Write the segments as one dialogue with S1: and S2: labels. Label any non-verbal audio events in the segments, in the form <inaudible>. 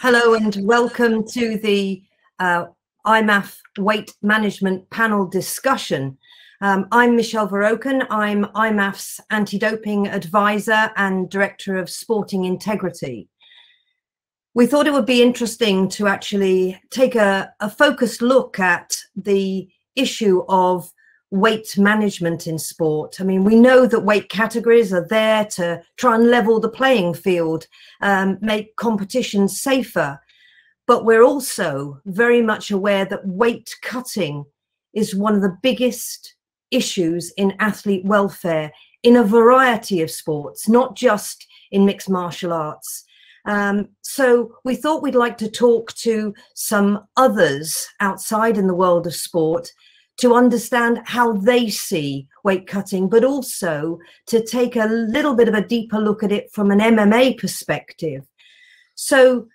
S1: Hello and welcome to the uh, IMMAF weight management panel discussion. Um, I'm Michele Verroken. I'm IMMAF's anti-doping advisor and director of sporting integrity. We thought it would be interesting to actually take a, a focused look at the issue of weight management in sport. I mean, we know that weight categories are there to try and level the playing field, um, make competitions safer. But we're also very much aware that weight cutting is one of the biggest issues in athlete welfare in a variety of sports, not just in mixed martial arts. Um, so we thought we'd like to talk to some others outside in the world of sport to understand how they see weight cutting, but also to take a little bit of a deeper look at it from an MMA perspective. So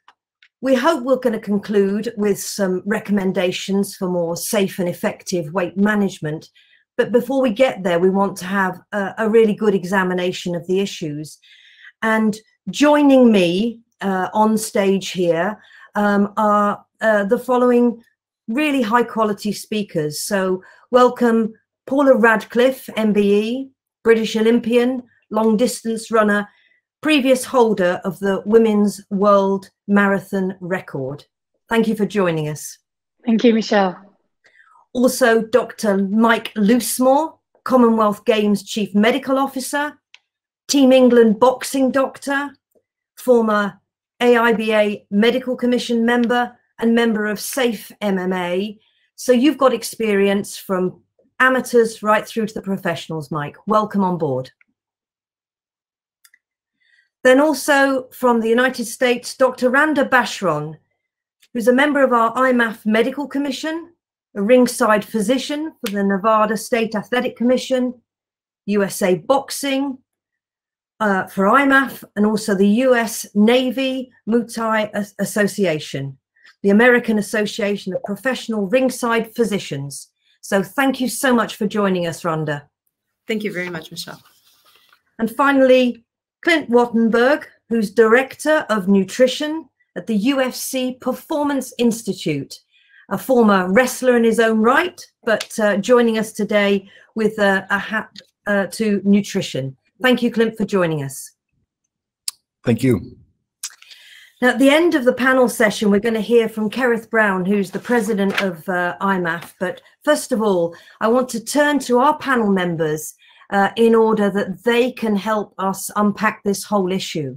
S1: we hope we're going to conclude with some recommendations for more safe and effective weight management. But before we get there, we want to have a, a really good examination of the issues. And joining me uh, on stage here um, are uh, the following really high quality speakers. So welcome Paula Radcliffe, MBE, British Olympian, long distance runner, previous holder of the Women's World Marathon record. Thank you for joining us.
S2: Thank you, Michele.
S1: Also, Dr. Mike Loosemore, Commonwealth Games Chief Medical Officer, Team England boxing doctor, former AIBA Medical Commission member, and member of Safe MMA. So you've got experience from amateurs right through to the professionals, Mike. Welcome on board. Then also from the United States, Dr. Randa Bascharon, who's a member of our IMMAF Medical Commission, a ringside physician for the Nevada State Athletic Commission, USA Boxing, uh, for IMMAF, and also the US Navy Muay Thai Association the American Association of Professional Ringside Physicians. So thank you so much for joining us, Randa.
S3: Thank you very much, Michele.
S1: And finally, Clint Wattenberg, who's Director of Nutrition at the UFC Performance Institute, a former wrestler in his own right, but uh, joining us today with uh, a hat uh, to nutrition. Thank you, Clint, for joining us.
S4: Thank you.
S1: Now, at the end of the panel session, we're going to hear from Kerrith Brown, who's the president of uh, IMMAF. But first of all, I want to turn to our panel members uh, in order that they can help us unpack this whole issue.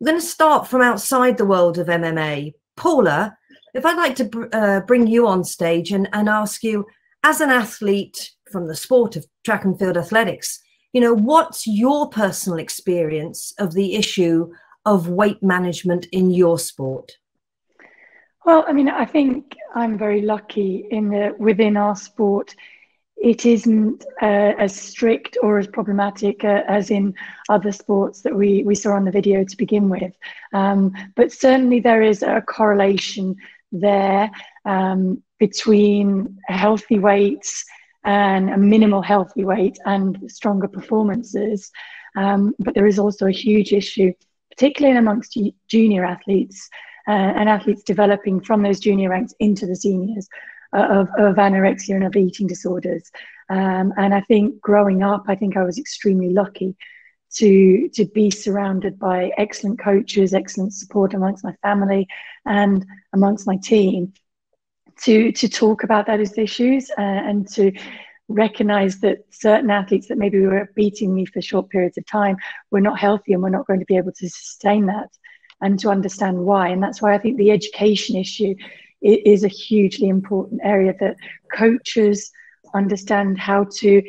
S1: I'm going to start from outside the world of MMA. Paula, if I'd like to uh, bring you on stage and, and ask you, as an athlete from the sport of track and field athletics, you know, what's your personal experience of the issue of weight management in your sport?
S2: Well, I mean, I think I'm very lucky in that within our sport, it isn't uh, as strict or as problematic uh, as in other sports that we, we saw on the video to begin with. Um, but certainly there is a correlation there um, between healthy weights and a minimal healthy weight and stronger performances. Um, but there is also a huge issue particularly amongst junior athletes uh, and athletes developing from those junior ranks into the seniors uh, of, of anorexia and of eating disorders. Um, and I think growing up, I think I was extremely lucky to to be surrounded by excellent coaches, excellent support amongst my family and amongst my team to to talk about those issues uh, and to recognize that certain athletes that maybe were beating me for short periods of time were not healthy and we're not going to be able to sustain that and to understand why. And that's why I think the education issue is a hugely important area that coaches understand how to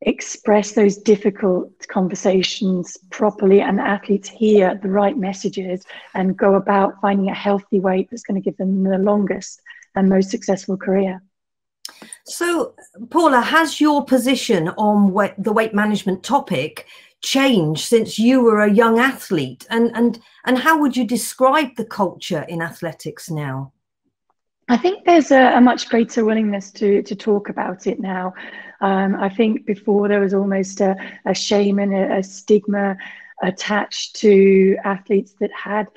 S2: express those difficult conversations properly and athletes hear the right messages and go about finding a healthy weight that's going to give them the longest and most successful career.
S1: So, Paula, has your position on weight, the weight management topic changed since you were a young athlete? And and and how would you describe the culture in athletics now?
S2: I think there's a, a much greater willingness to to talk about it now. Um, I think before there was almost a, a shame and a, a stigma attached to athletes that had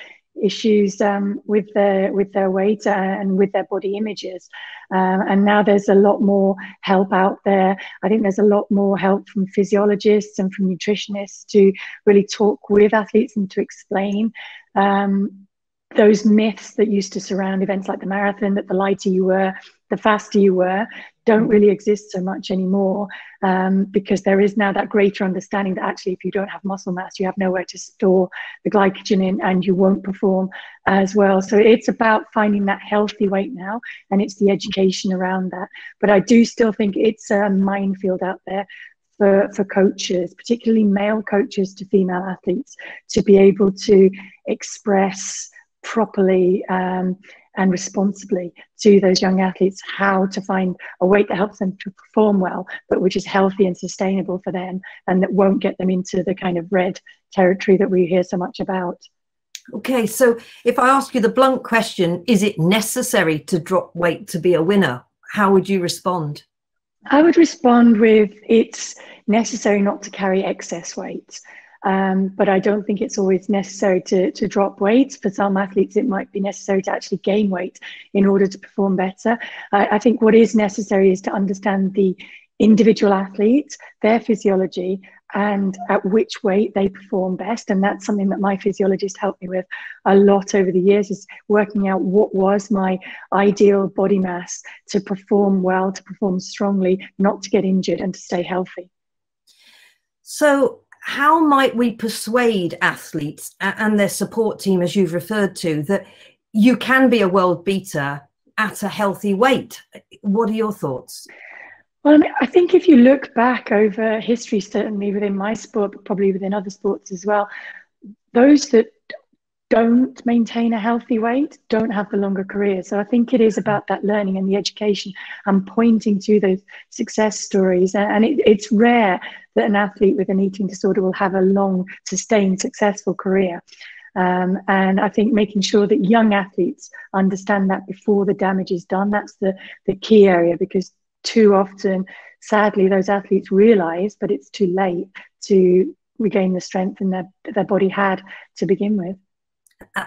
S2: issues um, with their with their weight uh, and with their body images. Um, and now there's a lot more help out there. I think there's a lot more help from physiologists and from nutritionists to really talk with athletes and to explain um, those myths that used to surround events like the marathon that the lighter you were, the faster you were, don't really exist so much anymore um, because there is now that greater understanding that actually if you don't have muscle mass you have nowhere to store the glycogen in and you won't perform as well. So it's about finding that healthy weight now and it's the education around that. But i do still think it's a minefield out there for, for coaches, particularly male coaches to female athletes, to be able to express properly um, and responsibly to those young athletes how to find a weight that helps them to perform well, but which is healthy and sustainable for them and that won't get them into the kind of red territory that we hear so much about.
S1: Okay, so if I ask you the blunt question, is it necessary to drop weight to be a winner? How would you respond?
S2: I would respond with it's necessary not to carry excess weight. Um, but I don't think it's always necessary to, to drop weight. For some athletes, it might be necessary to actually gain weight in order to perform better. I, I think what is necessary is to understand the individual athlete, their physiology, and at which weight they perform best. And that's something that my physiologist helped me with a lot over the years is working out what was my ideal body mass to perform well, to perform strongly, not to get injured and to stay healthy.
S1: So how might we persuade athletes and their support team, as you've referred to, that you can be a world beater at a healthy weight? What are your thoughts?
S2: Well, I, mean, I think if you look back over history, certainly within my sport, but probably within other sports as well, those that don't maintain a healthy weight don't have the longer career. So I think it is about that learning and the education and pointing to those success stories. And it, it's rare that an athlete with an eating disorder will have a long, sustained, successful career. Um, and I think making sure that young athletes understand that before the damage is done, that's the, the key area because too often, sadly, those athletes realize, but it's too late to regain the strength and their, their body had to begin with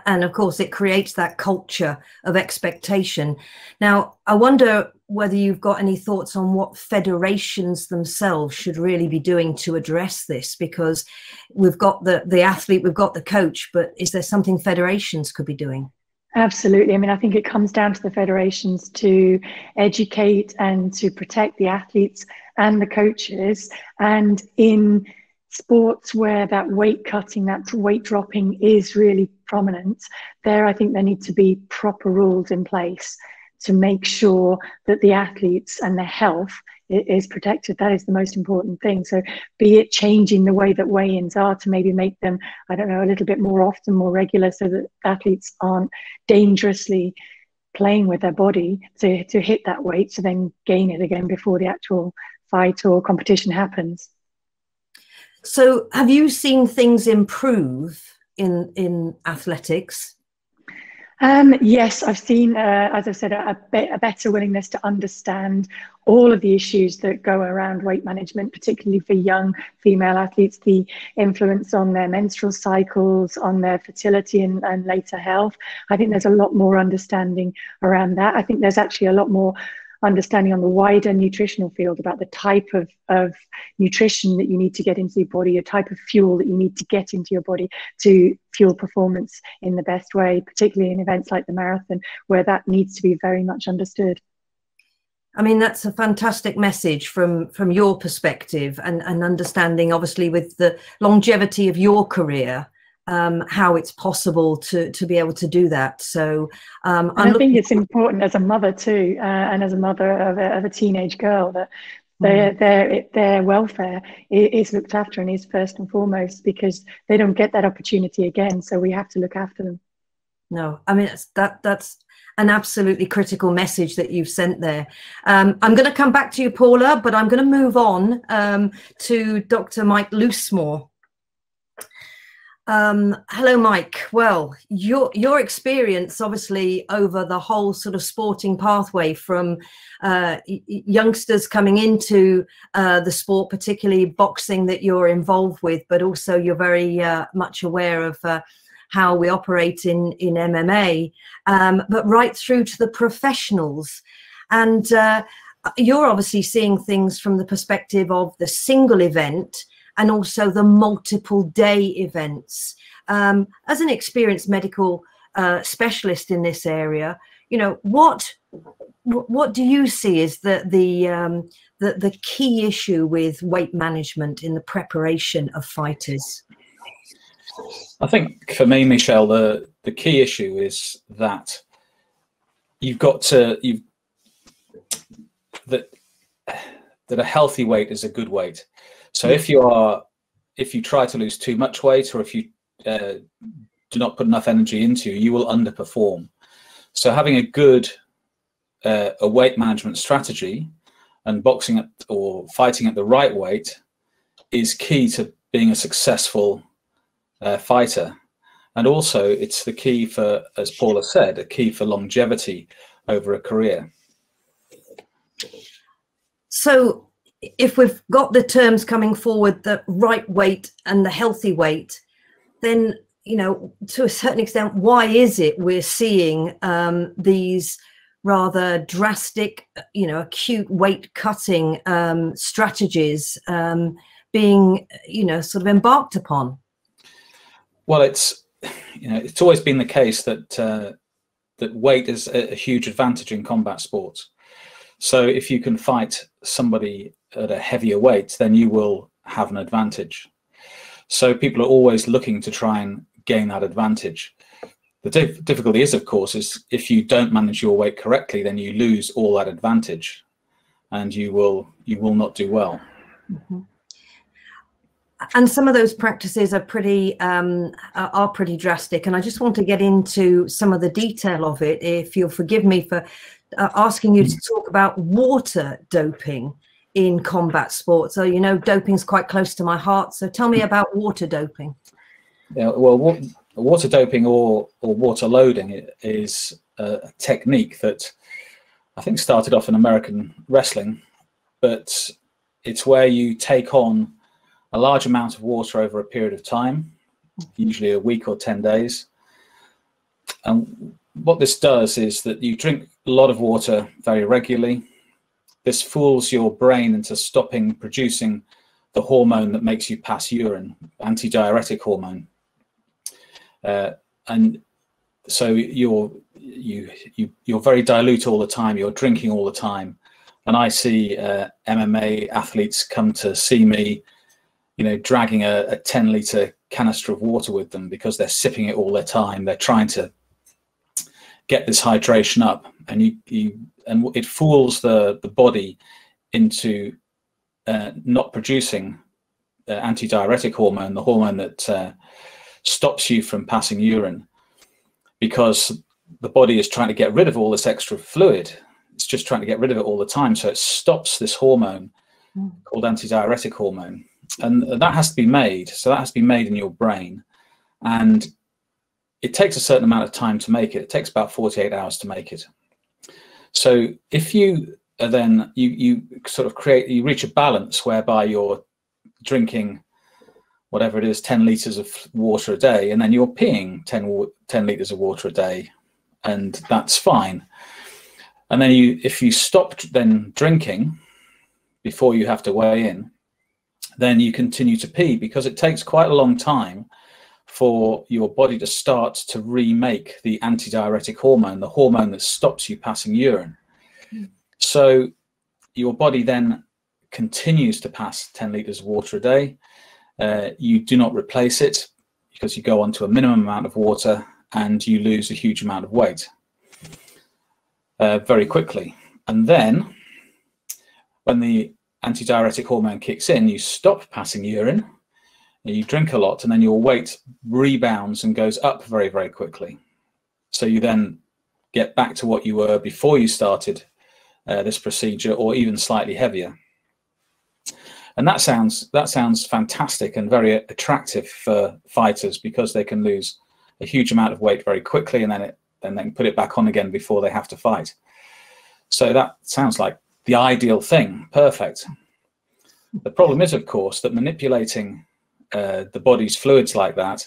S1: and of course it creates that culture of expectation now i wonder whether you've got any thoughts on what federations themselves should really be doing to address this because we've got the the athlete we've got the coach but is there something federations could be doing
S2: Absolutely. I mean, I think it comes down to the federations to educate and to protect the athletes and the coaches. And in sports where that weight cutting, that weight dropping is really prominent, there I think there need to be proper rules in place to make sure that the athletes and their health is protected. That is the most important thing. So, be it changing the way that weigh ins are to maybe make them, I don't know, a little bit more often, more regular, so that athletes aren't dangerously playing with their body to, to hit that weight to then gain it again before the actual fight or competition happens.
S1: So, have you seen things improve in in athletics?
S2: Um, yes, I've seen, uh, as I've said, a, a, better willingness to understand all of the issues that go around weight management, particularly for young female athletes, the influence on their menstrual cycles, on their fertility and, and later health. I think there's a lot more understanding around that. I think there's actually a lot more understanding on the wider nutritional field about the type of, of nutrition that you need to get into your body, a type of fuel that you need to get into your body to fuel performance in the best way, particularly in events like the marathon, where that needs to be very much understood.
S1: I mean, that's a fantastic message from from your perspective and, and understanding, obviously, with the longevity of your career um, how it's possible to to be able to do that. So
S2: um, I think it's important as a mother too, uh, and as a mother of a, of a teenage girl that their mm. their their welfare is looked after and is first and foremost because they don't get that opportunity again. So we have to look after them.
S1: No, I mean that that's an absolutely critical message that you've sent there. Um, I'm going to come back to you, Paula, but I'm going to move on um, to Dr. Mike Loosemore. Um, hello, Mike. Well, your your experience, obviously, over the whole sort of sporting pathway from uh, youngsters coming into uh, the sport, particularly boxing that you're involved with, but also you're very uh, much aware of uh, how we operate in in MMA, um, but right through to the professionals. And uh, you're obviously seeing things from the perspective of the single event and also the multiple day events. Um, as an experienced medical uh, specialist in this area, you know what what do you see is the the um, the, the key issue with weight management in the preparation of fighters?
S5: I think for me, Michele, the the key issue is that you've got to you've that that a healthy weight is a good weight. So if you are if you try to lose too much weight or if you uh, do not put enough energy into, you will underperform. So having a good uh, a weight management strategy and boxing at or fighting at the right weight is key to being a successful uh, fighter. And also, it's the key for, as Paula said, a key for longevity over a career.
S1: So, if we've got the terms coming forward, the right weight and the healthy weight, then you know, to a certain extent, why is it we're seeing um, these rather drastic, you know, acute weight cutting um, strategies um, being, you know, sort of embarked upon?
S5: Well, it's you know, it's always been the case that uh, that weight is a, a huge advantage in combat sports. So if you can fight somebody at a heavier weight, then you will have an advantage. So people are always looking to try and gain that advantage. The dif difficulty is, of course, is if you don't manage your weight correctly, then you lose all that advantage, and you will you will not do well. Mm -hmm.
S1: And some of those practices are pretty um, are pretty drastic, and I just want to get into some of the detail of it. If you'll forgive me for uh, asking you to talk about water doping in combat sports. So you know, doping's quite close to my heart. So tell me hmm. about water doping.
S5: Yeah, well, water doping or or water loading is a technique that I think started off in American wrestling, but it's where you take on a large amount of water over a period of time, usually a week or 10 days. And what this does is that you drink a lot of water very regularly. This fools your brain into stopping producing the hormone that makes you pass urine, antidiuretic hormone. Uh, and so you're you you you're very dilute all the time. You're drinking all the time, and I see uh, MMA athletes come to see me, you know, dragging a, a 10 liter canister of water with them because they're sipping it all the time. They're trying to get this hydration up, and you you and it fools the the body into uh, not producing the antidiuretic hormone, the hormone that uh, stops you from passing urine because the body is trying to get rid of all this extra fluid. It's just trying to get rid of it all the time. So it stops this hormone mm. called antidiuretic hormone. And that has to be made. So that has to be made in your brain. And it takes a certain amount of time to make it. It takes about 48 hours to make it. So if you then you you sort of create you reach a balance whereby you're drinking whatever it is, 10 liters of water a day, and then you're peeing 10, 10 liters of water a day, and that's fine. And then you, if you stop then drinking before you have to weigh in, then you continue to pee because it takes quite a long time for your body to start to remake the antidiuretic hormone, the hormone that stops you passing urine. Mm. So your body then continues to pass 10 liters of water a day uh, you do not replace it because you go on to a minimum amount of water and you lose a huge amount of weight uh, very quickly. And then when the antidiuretic hormone kicks in, you stop passing urine, you drink a lot, and then your weight rebounds and goes up very, very quickly. So you then get back to what you were before you started uh, this procedure or even slightly heavier and that sounds that sounds fantastic and very attractive for fighters because they can lose a huge amount of weight very quickly and then it then they can put it back on again before they have to fight. So that sounds like the ideal thing, perfect. The problem is, of course, that manipulating uh, the body's fluids like that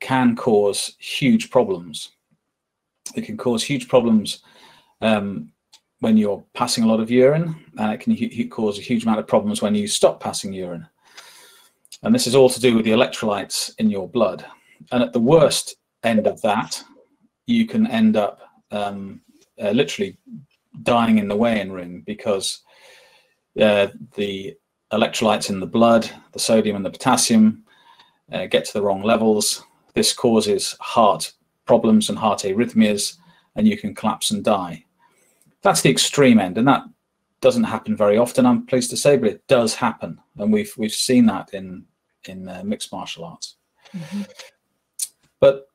S5: can cause huge problems. It can cause huge problems um, when you're passing a lot of urine, and it can cause a huge amount of problems when you stop passing urine. And this is all to do with the electrolytes in your blood. And at the worst end of that, you can end up um, uh, literally dying in the weighing room because uh, the electrolytes in the blood, the sodium and the potassium, uh, get to the wrong levels. This causes heart problems and heart arrhythmias, and you can collapse and die. That's the extreme end, and that doesn't happen very often. I'm pleased to say, but it does happen, and we've we've seen that in in uh, mixed martial arts. Mm-hmm. But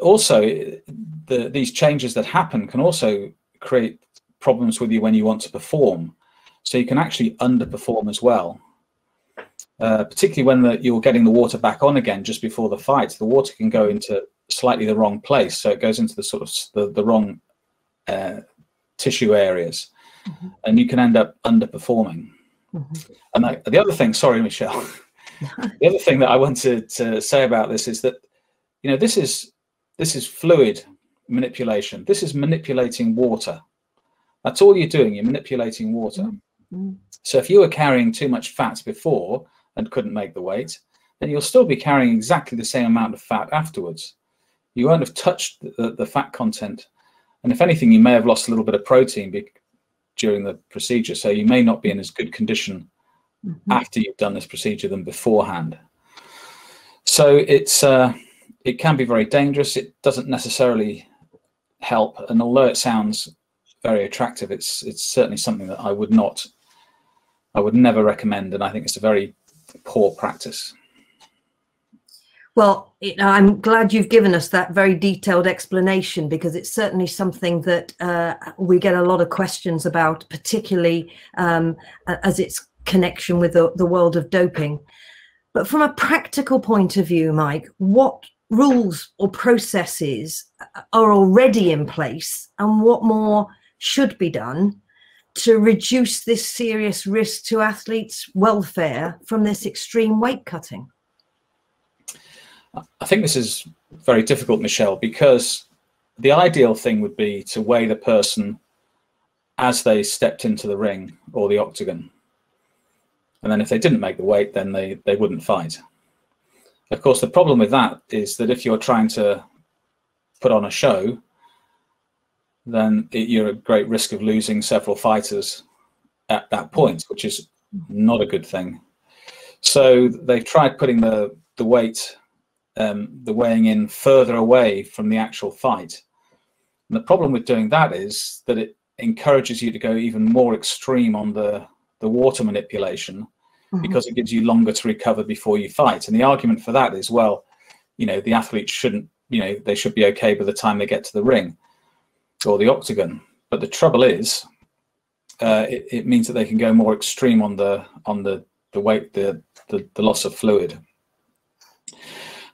S5: also, the, these changes that happen can also create problems with you when you want to perform. So you can actually underperform as well. Uh, particularly when the, you're getting the water back on again just before the fight, the water can go into slightly the wrong place. So it goes into the sort of the, the wrong uh, tissue areas, mm-hmm. and you can end up underperforming. Mm-hmm. And I, the other thing, sorry, Michele, <laughs> the other thing that I wanted to say about this is that, you know, this is this is fluid manipulation. This is manipulating water. That's all you're doing. You're manipulating water. Mm-hmm. So if you were carrying too much fat before and couldn't make the weight, then you'll still be carrying exactly the same amount of fat afterwards. You won't have touched the, the fat content. And if anything, you may have lost a little bit of protein be- during the procedure. So you may not be in as good condition mm-hmm. after you've done this procedure than beforehand. So it's uh, it can be very dangerous. It doesn't necessarily help, and although it sounds very attractive, it's it's certainly something that I would not, I would never recommend, and I think it's a very poor practice.
S1: Well, I'm glad you've given us that very detailed explanation because it's certainly something that uh, we get a lot of questions about, particularly um, as its connection with the, the world of doping. But from a practical point of view, Mike, what rules or processes are already in place and what more should be done to reduce this serious risk to athletes' welfare from this extreme weight cutting?
S5: I think this is very difficult, Michele, because the ideal thing would be to weigh the person as they stepped into the ring or the octagon. And then if they didn't make the weight, then they, they wouldn't fight. Of course, the problem with that is that if you're trying to put on a show, then it, you're at great risk of losing several fighters at that point, which is not a good thing. So they've tried putting the the weight, um, the weighing in further away from the actual fight. And the problem with doing that is that it encourages you to go even more extreme on the the water manipulation mm-hmm. because it gives you longer to recover before you fight. And the argument for that is, well, you know, the athletes shouldn't, you know, they should be okay by the time they get to the ring or the octagon. But the trouble is, uh, it, it, means that they can go more extreme on the on the the weight, the, the the loss of fluid.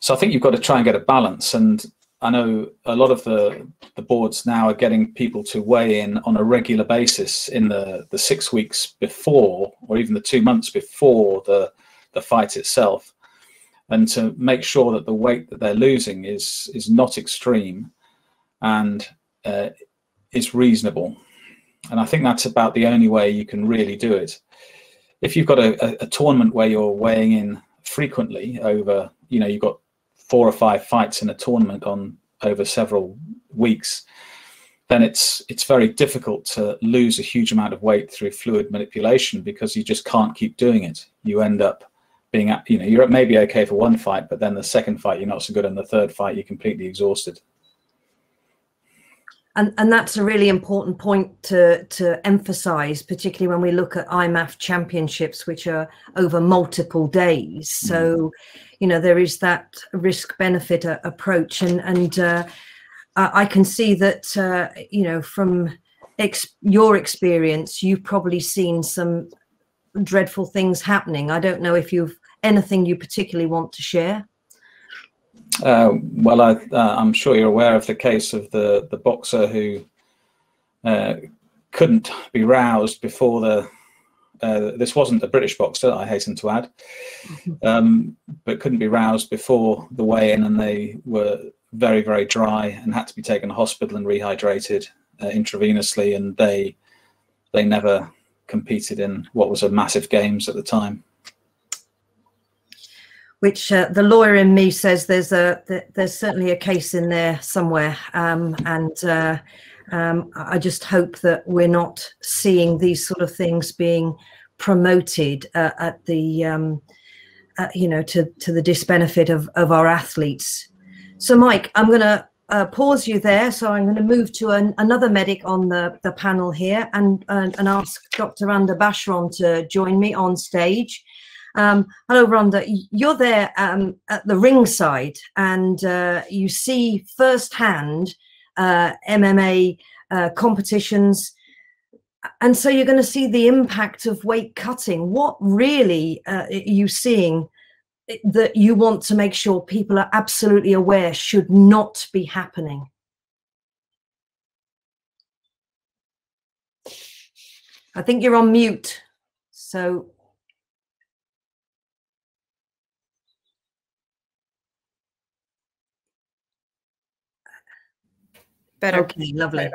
S5: So I think you've got to try and get a balance. And I know a lot of the the boards now are getting people to weigh in on a regular basis in the the six weeks before, or even the two months before the the fight itself, and to make sure that the weight that they're losing is is not extreme, and uh, is reasonable. And I think that's about the only way you can really do it. If you've got a, a, a tournament where you're weighing in frequently over, you know, you've got four or five fights in a tournament on over several weeks, then it's it's very difficult to lose a huge amount of weight through fluid manipulation because you just can't keep doing it. You end up being, you know, you're maybe okay for one fight, but then the second fight you're not so good, and the third fight you're completely exhausted
S1: and and that's a really important point to to emphasize particularly when we look at IMMAF championships which are over multiple days. Mm. so you know there is that risk benefit uh, approach. And and uh, i can see that uh, you know from ex- your experience you've probably seen some dreadful things happening. I don't know if you've anything you particularly want to share
S5: uh, well, I, am uh, sure you're aware of the case of the, the boxer who uh, couldn't be roused before the Uh, this wasn't a British boxer, I hasten to add, <laughs> um, but couldn't be roused before the weigh-in, and they were very, very dry and had to be taken to hospital and rehydrated uh, intravenously, and they they never competed in what was a massive games at the time.
S1: Which uh, the lawyer in me says there's a there's certainly a case in there somewhere, um, and uh, um, I just hope that we're not seeing these sort of things being promoted uh, at the um, uh, you know to to the disbenefit of of our athletes. So, Mike, I'm going to uh, pause you there. So I'm going to move to an, another medic on the, the panel here and, and, and ask Dr. Randa Bascharon to join me on stage. Um, hello, Randa. You're there um, at the ringside and uh, you see firsthand uh, MMA uh, competitions. And so you're going to see the impact of weight cutting. What really uh, are you seeing that you want to make sure people are absolutely aware should not be happening? I think you're on mute. So
S3: better.
S1: Okay, lovely.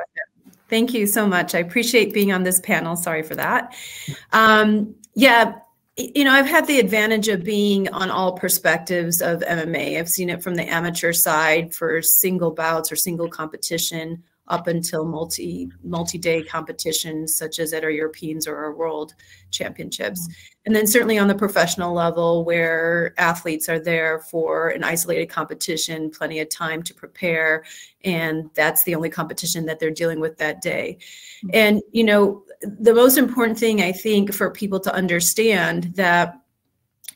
S3: Thank you so much. I appreciate being on this panel. Sorry for that. Um, yeah, you know, I've had the advantage of being on all perspectives of MMA. I've seen it from the amateur side for single bouts or single competition up until multi multi-day competitions such as at our Europeans or our World Championships. Mm-hmm. And then certainly on the professional level where athletes are there for an isolated competition, plenty of time to prepare, and that's the only competition that they're dealing with that day. Mm-hmm. And you know, the most important thing I think for people to understand that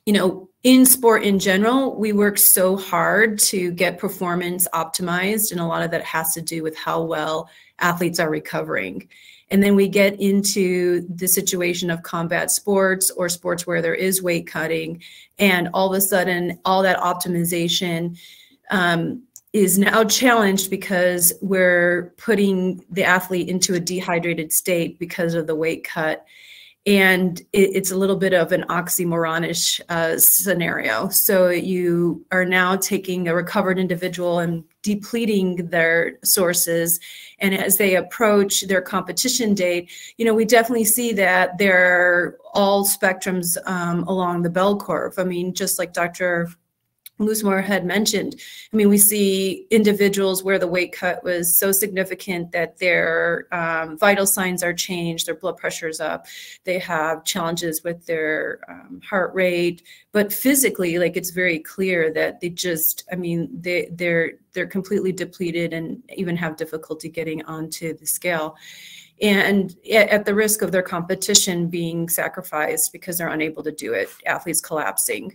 S3: you know in sport in general, we work so hard to get performance optimized, and a lot of that has to do with how well athletes are recovering. And then we get into the situation of combat sports or sports where there is weight cutting, and all of a sudden, all that optimization um, is now <laughs> challenged because we're putting the athlete into a dehydrated state because of the weight cut and it, it's a little bit of an oxymoronish uh, scenario. So you are now taking a recovered individual and depleting their sources, and as they approach their competition date, you know we definitely see that they're all spectrums um, along the bell curve. I mean, just like Dr. Loosemore had mentioned. I mean, we see individuals where the weight cut was so significant that their um, vital signs are changed, their blood pressure is up, they have challenges with their um, heart rate, but physically, like it's very clear that they just, I mean, they they're they're completely depleted and even have difficulty getting onto the scale and at the risk of their competition being sacrificed because they're unable to do it, athletes collapsing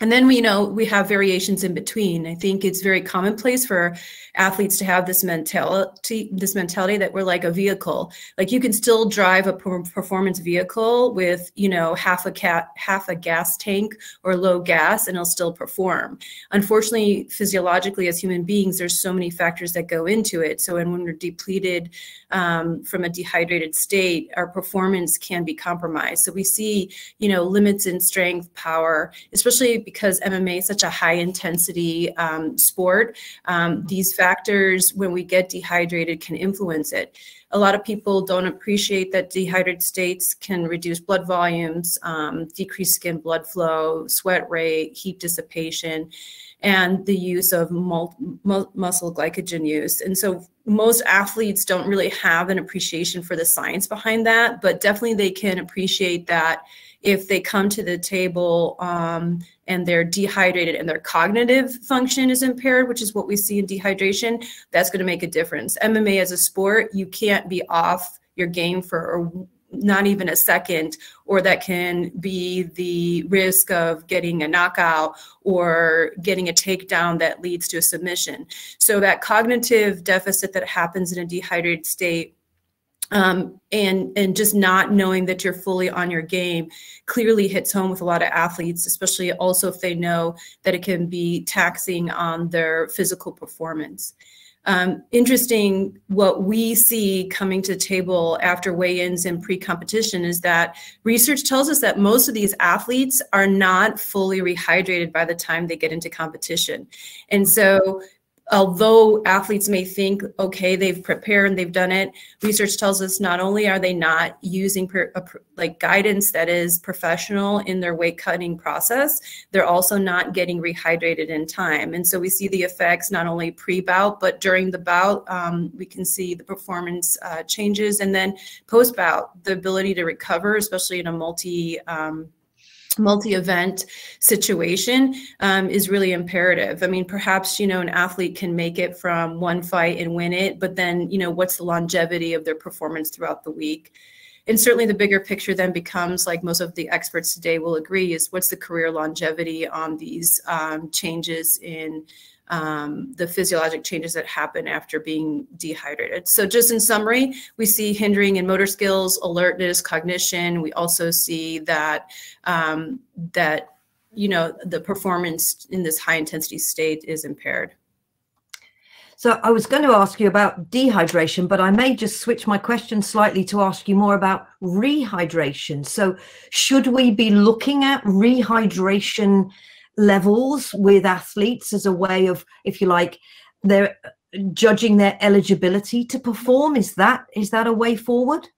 S3: and then we you know we have variations in between. I think it's very commonplace for athletes to have this mentality this mentality that we're like a vehicle. Like you can still drive a performance vehicle with you know half a cat half a gas tank or low gas and it'll still perform. Unfortunately physiologically as human beings there's so many factors that go into it. So and when we're depleted um, from a dehydrated state our performance can be compromised so we see you know limits in strength power especially because mma is such a high intensity um, sport um, these factors when we get dehydrated can influence it. A lot of people don't appreciate that dehydrated states can reduce blood volumes, um, decrease skin blood flow, sweat rate, heat dissipation, and the use of muscle glycogen use. And so most athletes don't really have an appreciation for the science behind that, but definitely they can appreciate that if they come to the table um, and they're dehydrated and their cognitive function is impaired, which is what we see in dehydration, that's going to make a difference. MMA as a sport, you can't be off your game for not even a second, or that can be the risk of getting a knockout or getting a takedown that leads to a submission. So that cognitive deficit that happens in a dehydrated state um, and and just not knowing that you're fully on your game clearly hits home with a lot of athletes, especially also if they know that it can be taxing on their physical performance. Um, interesting what we see coming to the table after weigh-ins and pre-competition is that research tells us that most of these athletes are not fully rehydrated by the time they get into competition. And so although athletes may think, okay, they've prepared and they've done it, research tells us not only are they not using like guidance that is professional in their weight cutting process, they're also not getting rehydrated in time. And so we see the effects not only pre-bout, but during the bout, um, we can see the performance uh, changes. And then post-bout, the ability to recover, especially in a multi um, multi-event situation um, is really imperative. I mean, perhaps, you know, an athlete can make it from one fight and win it, but then, you know, what's the longevity of their performance throughout the week? And certainly the bigger picture then becomes, like most of the experts today will agree, is what's the career longevity on these um, changes in um, the physiologic changes that happen after being dehydrated. So just in summary, we see hindering in motor skills, alertness, cognition. We also see that um, that you know the performance in this high intensity state is impaired.
S1: So I was going to ask you about dehydration, but I may just switch my question slightly to ask you more about rehydration. So should we be looking at rehydration levels with athletes as a way of, if you like, they're judging their eligibility to perform. Is that is that a way forward?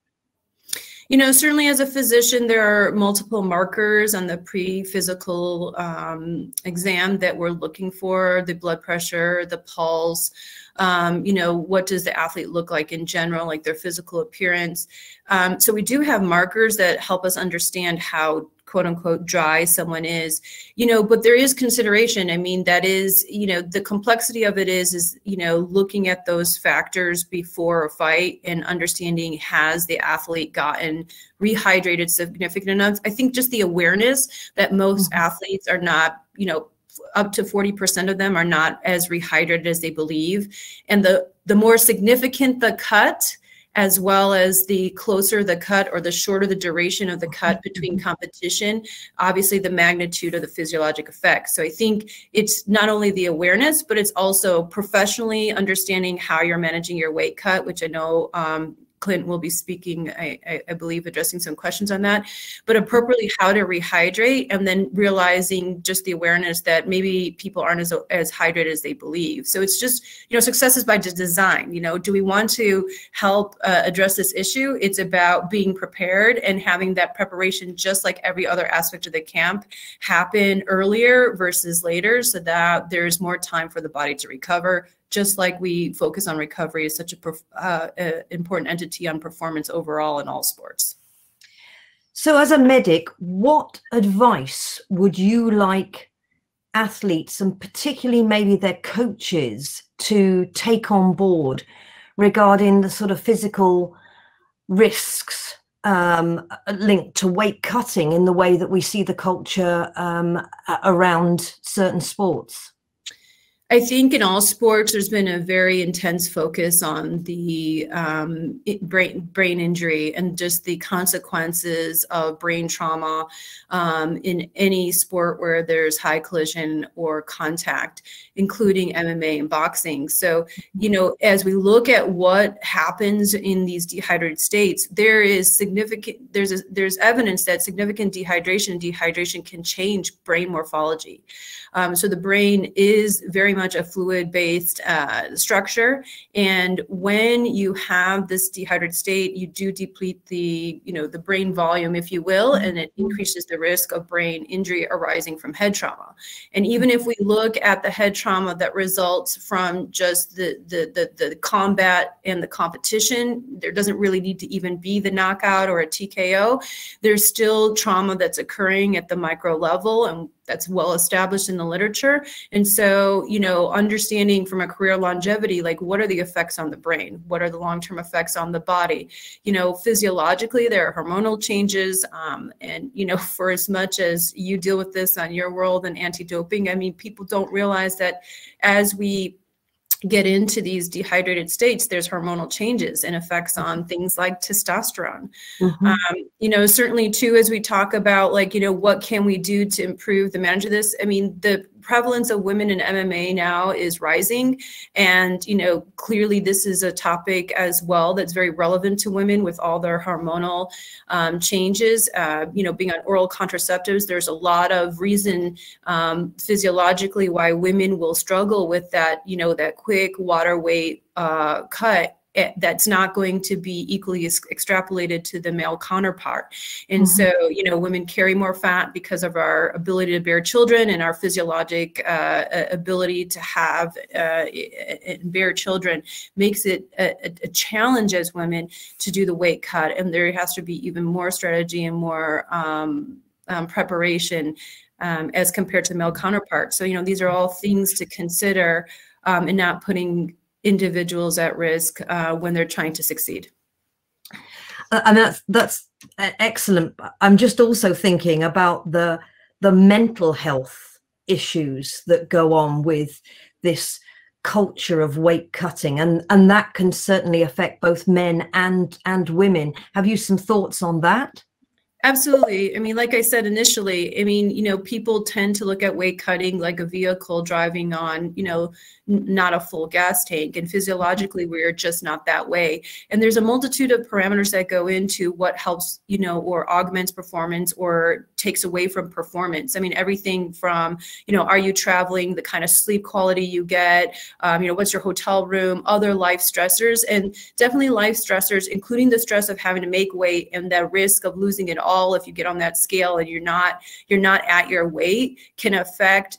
S3: You know, certainly as a physician, there are multiple markers on the pre-physical um, exam that we're looking for: the blood pressure, the pulse. Um, you know, what does the athlete look like in general, like their physical appearance. Um, so we do have markers that help us understand how quote unquote dry someone is you know but there is consideration. I mean that is you know the complexity of it is is you know looking at those factors before a fight and understanding has the athlete gotten rehydrated significant enough. I think just the awareness that most mm-hmm. athletes are not you know up to 40% of them are not as rehydrated as they believe. And the the more significant the cut as well as the closer the cut or the shorter the duration of the cut between mm-hmm. competition, obviously the magnitude of the physiologic effects. So I think it's not only the awareness, but it's also professionally understanding how you're managing your weight cut, which I know um, Clint will be speaking, I, I, I, believe, addressing some questions on that, but appropriately how to rehydrate and then realizing just the awareness that maybe people aren't as, as hydrated as they believe. So it's just, you know, success is by design. You know, do we want to help uh, address this issue? It's about being prepared and having that preparation, just like every other aspect of the camp, happen earlier versus later so that there's more time for the body to recover, just like we focus on recovery is such a uh, important entity on performance overall in all sports.
S1: So, as a medic, what advice would you like athletes and particularly maybe their coaches to take on board regarding the sort of physical risks um, linked to weight cutting in the way that we see the culture um, around certain sports?
S3: I think in all sports, there's been a very intense focus on the um, brain brain injury and just the consequences of brain trauma um, in any sport where there's high collision or contact, including MMA and boxing. So, you know, as we look at what happens in these dehydrated states, there is significant there's a, there's evidence that significant dehydration dehydration can change brain morphology. Um, so the brain is very much a fluid based uh, structure. And when you have this dehydrated state, you do deplete the, you know, the brain volume, if you will, and it increases the risk of brain injury arising from head trauma. And even if we look at the head trauma that results from just the, the, the, the combat and the competition, there doesn't really need to even be the knockout or a TKO. There's still trauma that's occurring at the micro level. And that's well established in the literature. And so, you know, understanding from a career longevity, like what are the effects on the brain? What are the long term effects on the body? You know, physiologically, there are hormonal changes. Um, and, you know, <laughs> for as much as you deal with this on your world and anti doping, I mean, people don't realize that as we get into these dehydrated states, there's hormonal changes and effects on things like testosterone. Mm-hmm. Um, you know, certainly too, as we talk about like, you know, what can we do to improve the management of this? I mean, the prevalence of women in MMA now is rising, and you know clearly this is a topic as well that's very relevant to women with all their hormonal um, changes. Uh, you know, being on oral contraceptives, there's a lot of reason um, physiologically why women will struggle with that. You know, that quick water weight uh, cut Eh, that's not going to be equally extrapolated to the male counterpart. And mm -hmm. so, you know, women carry more fat because of our ability to bear children and our physiologic uh, ability to have uh, and bear children makes it a, a, challenge as women to do the weight cut. And there has to be even more strategy and more um, um, preparation um, as compared to the male counterpart. So, you know, these are all things to consider um, and not putting individuals at risk uh, when they're trying to succeed.
S1: Uh, and that's that's excellent. I'm just also thinking about the the mental health issues that go on with this culture of weight cutting and and that can certainly affect both men and and women have you some thoughts on that
S3: Absolutely. I mean, like I said initially, I mean, you know, people tend to look at weight cutting like a vehicle driving on, you know, not a full gas tank. And physiologically, we're just not that way. And there's a multitude of parameters that go into what helps, you know, or augments performance or takes away from performance. I mean, everything from, you know, are you traveling, the kind of sleep quality you get, um, you know, what's your hotel room, other life stressors, and definitely life stressors, including the stress of having to make weight and the risk of losing it all if you get on that scale and you're not you're not at your weight can affect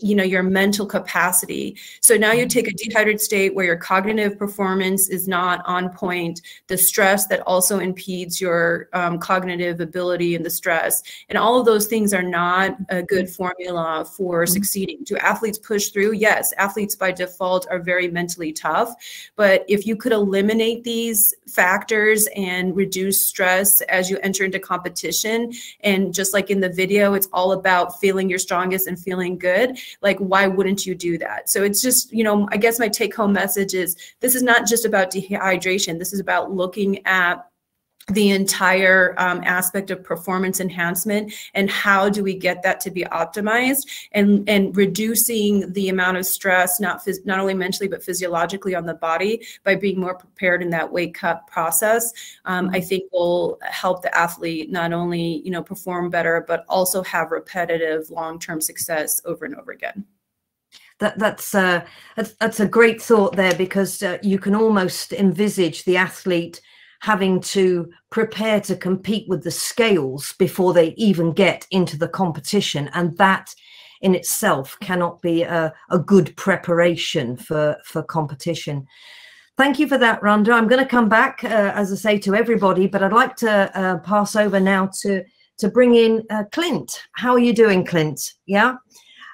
S3: you know your mental capacity. So now you take a dehydrated state where your cognitive performance is not on point the stress that also impedes your um, cognitive ability and the stress and all of those things are not a good formula for mm-hmm. succeeding. Do athletes push through? Yes athletes by default are very mentally tough but if you could eliminate these factors and reduce stress as you enter into competition and just like in the video it's all about feeling your strongest and feeling good good like why wouldn't you do that? So it's just you know i guess my take home message is this is not just about dehydration. This is about looking at the entire um, aspect of performance enhancement and how do we get that to be optimized and and reducing the amount of stress not not only mentally but physiologically on the body by being more prepared in that wake up process um, i think will help the athlete not only you know perform better but also have repetitive long-term success over and over again.
S1: That that's uh, that's, that's a great thought there because uh, you can almost envisage the athlete having to prepare to compete with the scales before they even get into the competition. And that in itself cannot be a, a good preparation for, for competition. Thank you for that, Randa. I'm going to come back, uh, as I say, to everybody, but I'd like to uh, pass over now to to bring in uh, Clint. How are you doing, Clint? Yeah, um,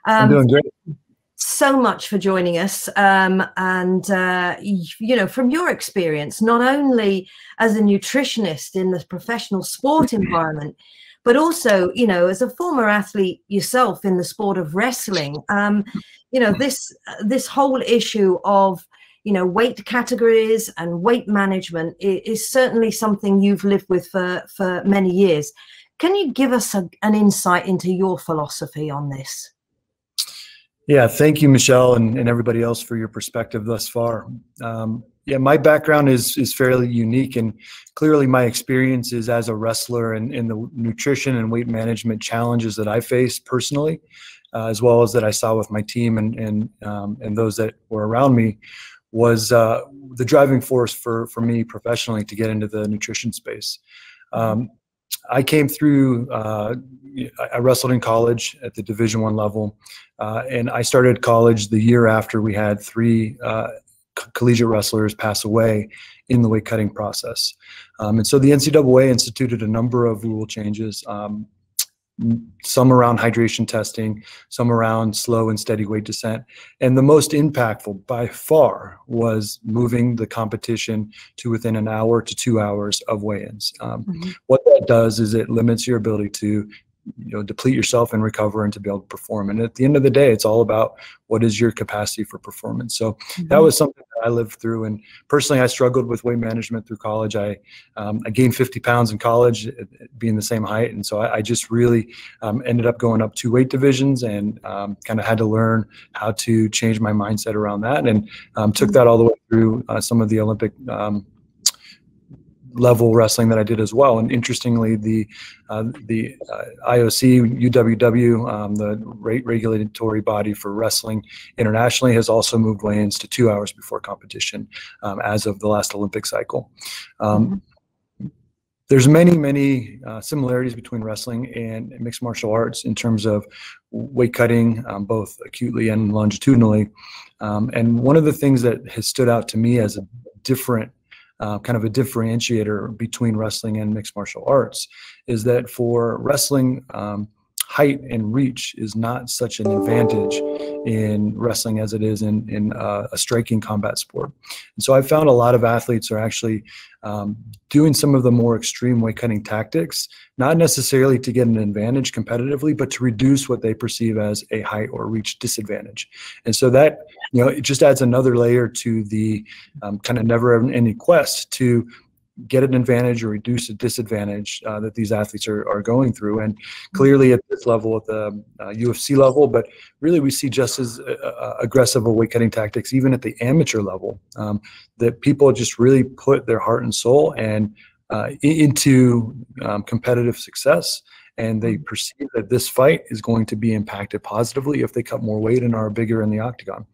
S4: I'm doing great
S1: so much for joining us. Um, and, uh, you know, from your experience, not only as a nutritionist in the professional sport <laughs> environment, but also, you know, as a former athlete yourself in the sport of wrestling, um, you know, this this whole issue of you know weight categories and weight management is, is certainly something you've lived with for for many years. Can you give us a, an insight into your philosophy on this?
S4: Yeah, thank you, Michele, and, and everybody else for your perspective thus far. Um, yeah, my background is is fairly unique, and clearly my experiences as a wrestler and in the nutrition and weight management challenges that I faced personally, uh, as well as that I saw with my team and and um, and those that were around me, was uh, the driving force for for me professionally to get into the nutrition space. Um, I came through. Uh, I wrestled in college at the Division One level, uh, and I started college the year after we had three uh, collegiate wrestlers pass away in the weight cutting process. Um, and so the NCAA instituted a number of rule changes. Um, some around hydration testing, some around slow and steady weight descent. And the most impactful by far was moving the competition to within an hour to two hours of weigh ins. Um, mm-hmm. What that does is it limits your ability to you know deplete yourself and recover and to be able to perform. And at the end of the day it's all about what is your capacity for performance. So mm-hmm. that was something that i lived through. And personally i struggled with weight management through college. I um, i gained 50 pounds in college being the same height. And so i, I just really um, ended up going up two weight divisions and um, kind of had to learn how to change my mindset around that and um, took mm-hmm. that all the way through uh, some of the olympic um, level wrestling that I did as well. And interestingly, the uh, the uh, IOC UWW, um, the rate regulatory body for wrestling internationally, has also moved weigh-ins to two hours before competition um, as of the last Olympic cycle. Um, mm-hmm there's many many uh, similarities between wrestling and mixed martial arts in terms of weight cutting um, both acutely and longitudinally um, and one of the things that has stood out to me as a different uh, kind of a differentiator between wrestling and mixed martial arts is that for wrestling, um, height and reach is not such an advantage in wrestling as it is in, in uh, a striking combat sport. And so I found a lot of athletes are actually um, doing some of the more extreme weight cutting tactics, not necessarily to get an advantage competitively, but to reduce what they perceive as a height or reach disadvantage. And so that, you know, it just adds another layer to the um, kind of never ending quest to get an advantage or reduce a disadvantage uh, that these athletes are, are going through. And clearly at this level, at the uh, UFC level, but really we see just as uh, uh aggressive weight cutting tactics, even at the amateur level, um, that people just really put their heart and soul and uh, into um, competitive success and they mm-hmm. perceive that this fight is going to be impacted positively if they cut more weight and are bigger in the octagon.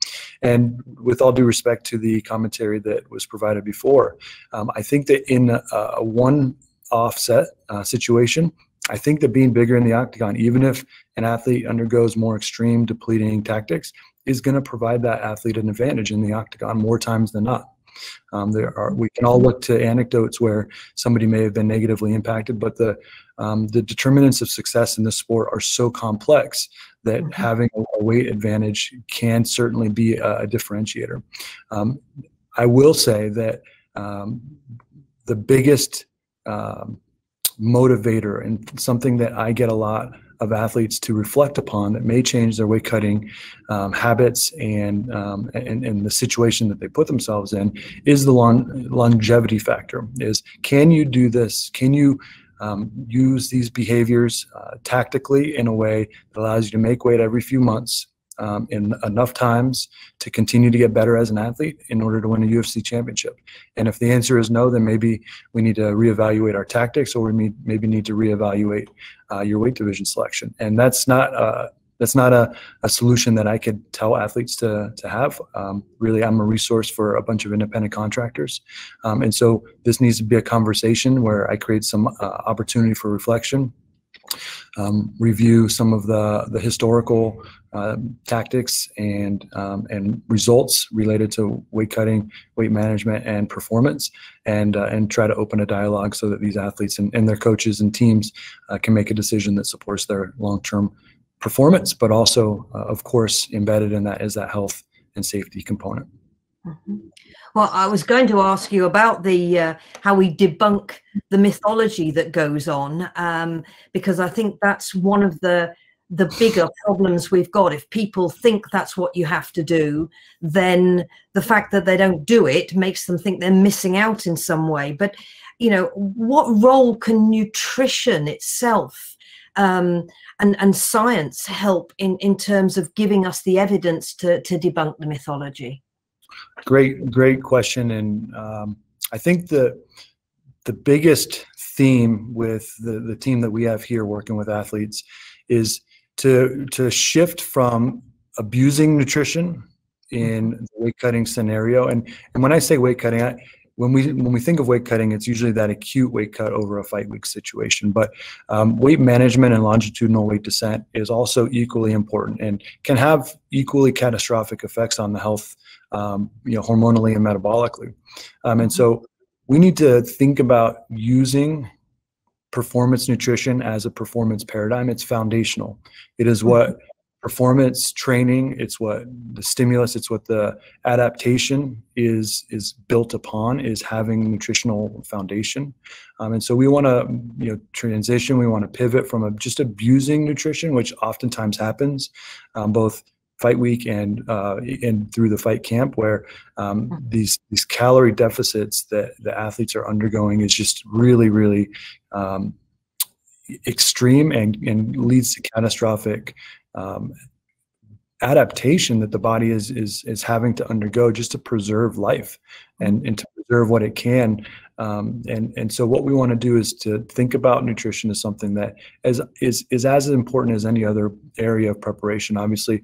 S4: And with all due respect to the commentary that was provided before, um, I think that in a, a one offset uh, situation, I think that being bigger in the octagon, even if an athlete undergoes more extreme depleting tactics, is going to provide that athlete an advantage in the octagon more times than not. Um, there are we can all look to anecdotes where somebody may have been negatively impacted, but the um, the determinants of success in this sport are so complex that mm-hmm. having a weight advantage can certainly be a, a differentiator. Um, I will say that um, the biggest um, motivator and something that I get a lot of athletes to reflect upon that may change their weight cutting um, habits and, um, and, and the situation that they put themselves in is the long, longevity factor is can you do this? Can you um, use these behaviors uh, tactically in a way that allows you to make weight every few months um, in enough times to continue to get better as an athlete in order to win a UFC championship? And if the answer is no, then maybe we need to reevaluate our tactics or we maybe need to reevaluate uh, your weight division selection. And that's not uh, that's not a, a solution that I could tell athletes to, to have. Um, really, I'm a resource for a bunch of independent contractors. Um, and so this needs to be a conversation where I create some uh, opportunity for reflection, um, review some of the, the historical uh, tactics and, um, and results related to weight cutting, weight management, and performance, and, uh, and try to open a dialogue so that these athletes and, and their coaches and teams uh, can make a decision that supports their long-term performance, but also, uh, of course, embedded in that is that health and safety component.
S1: Mm-hmm. Well, I was going to ask you about the uh, how we debunk the mythology that goes on, um, because I think that's one of the the bigger problems we've got. If people think that's what you have to do, then the fact that they don't do it makes them think they're missing out in some way. But you know, what role can nutrition itself um, and, and science help in, in terms of giving us the evidence to, to debunk the mythology?
S4: Great, great question. And um, I think the, the biggest theme with the, the team that we have here working with athletes is to, to shift from abusing nutrition in the weight cutting scenario. And, and when I say weight cutting, I, when we when we think of weight cutting, it's usually that acute weight cut over a fight week situation. But um, weight management and longitudinal weight descent is also equally important and can have equally catastrophic effects on the health, um, you know, hormonally and metabolically. Um, and so we need to think about using performance nutrition as a performance paradigm. It's foundational. It is what performance training it's what the stimulus it's what the adaptation is is built upon is having nutritional foundation um, and so we want to you know transition we want to pivot from a, just abusing nutrition which oftentimes happens um, both fight week and uh, and through the fight camp where um, hmm. these these calorie deficits that the athletes are undergoing is just really really um, extreme and, and leads to catastrophic um, adaptation that the body is is is having to undergo just to preserve life and and to preserve what it can. Um, and and so what we want to do is to think about nutrition as something that is is is as important as any other area of preparation. Obviously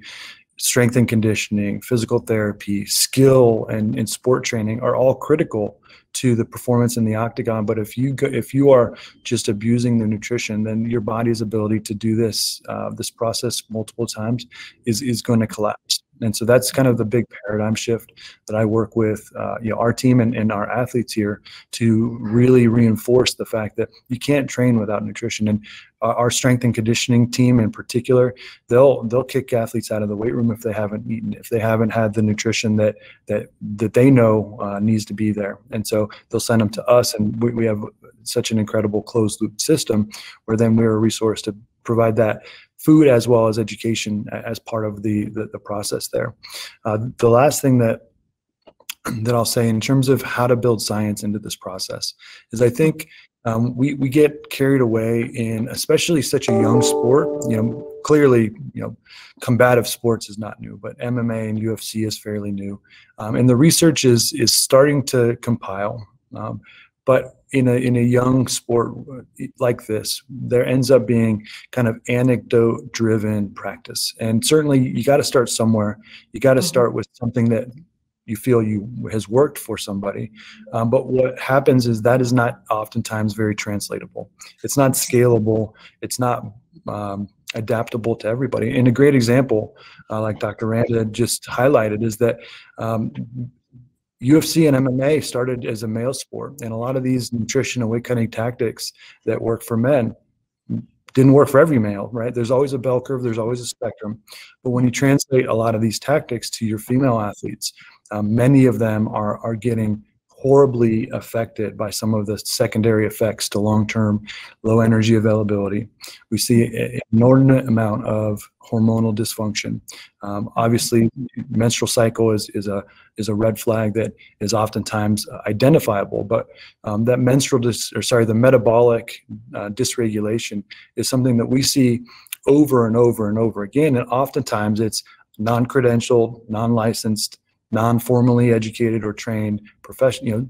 S4: strength and conditioning physical therapy skill and, and sport training are all critical to the performance in the octagon. But if you go, if you are just abusing the nutrition, then your body's ability to do this uh, this process multiple times is is going to collapse. And so that's kind of the big paradigm shift that I work with, uh, you know, our team and, and our athletes here to really reinforce the fact that you can't train without nutrition. And our strength and conditioning team in particular, they'll they'll kick athletes out of the weight room if they haven't eaten, if they haven't had the nutrition that that that they know uh, needs to be there. And so they'll send them to us, and we, we have such an incredible closed loop system where then we're a resource to provide that food as well as education as part of the the, the process there. Uh, the last thing that that I'll say in terms of how to build science into this process is I think um, we we get carried away in especially such a young sport. You know, clearly, you know, combative sports is not new, but MMA and UFC is fairly new, um, and the research is is starting to compile. Um, but in a in a young sport like this, there ends up being kind of anecdote driven practice, and certainly you got to start somewhere. You got to mm-hmm. start with something that you feel you has worked for somebody. Um, but what happens is that is not oftentimes very translatable. It's not scalable. It's not um, adaptable to everybody. And a great example, uh, like Dr. Randa just highlighted, is that um, UFC and MMA started as a male sport, and a lot of these nutrition and weight cutting tactics that work for men didn't work for every male, right? There's always a bell curve, there's always a spectrum. But when you translate a lot of these tactics to your female athletes, um, many of them are are getting horribly affected by some of the secondary effects to long-term low energy availability. We see an inordinate amount of hormonal dysfunction. Um, obviously, menstrual cycle is, is a is a red flag that is oftentimes identifiable, but um, that menstrual dis, or sorry, the metabolic uh, dysregulation is something that we see over and over and over again, and oftentimes it's non-credentialed, non-licensed non-formally educated or trained professional, you know,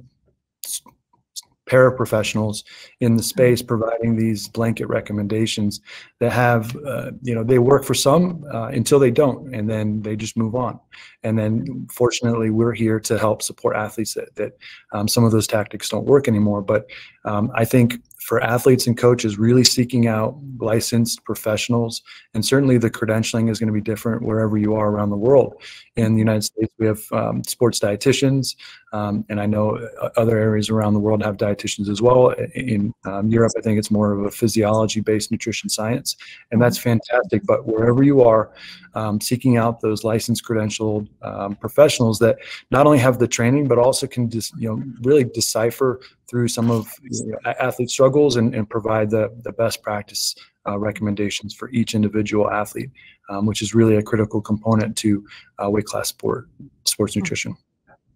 S4: paraprofessionals in the space providing these blanket recommendations that have, uh, you know, they work for some uh, until they don't, and then they just move on. And then fortunately, we're here to help support athletes that, that um, some of those tactics don't work anymore. But um, I think for athletes and coaches really seeking out licensed professionals and certainly the credentialing is going to be different wherever you are around the world in the united states we have um, sports dietitians um, and i know other areas around the world have dietitians as well. In um, europe i think it's more of a physiology based nutrition science and that's fantastic. But wherever you are um, seeking out those licensed credentialed um, professionals that not only have the training but also can just you know really decipher through some of you know, athlete struggles and, and provide the, the best practice uh, recommendations for each individual athlete, um, which is really a critical component to uh, weight class sport sports mm-hmm. nutrition.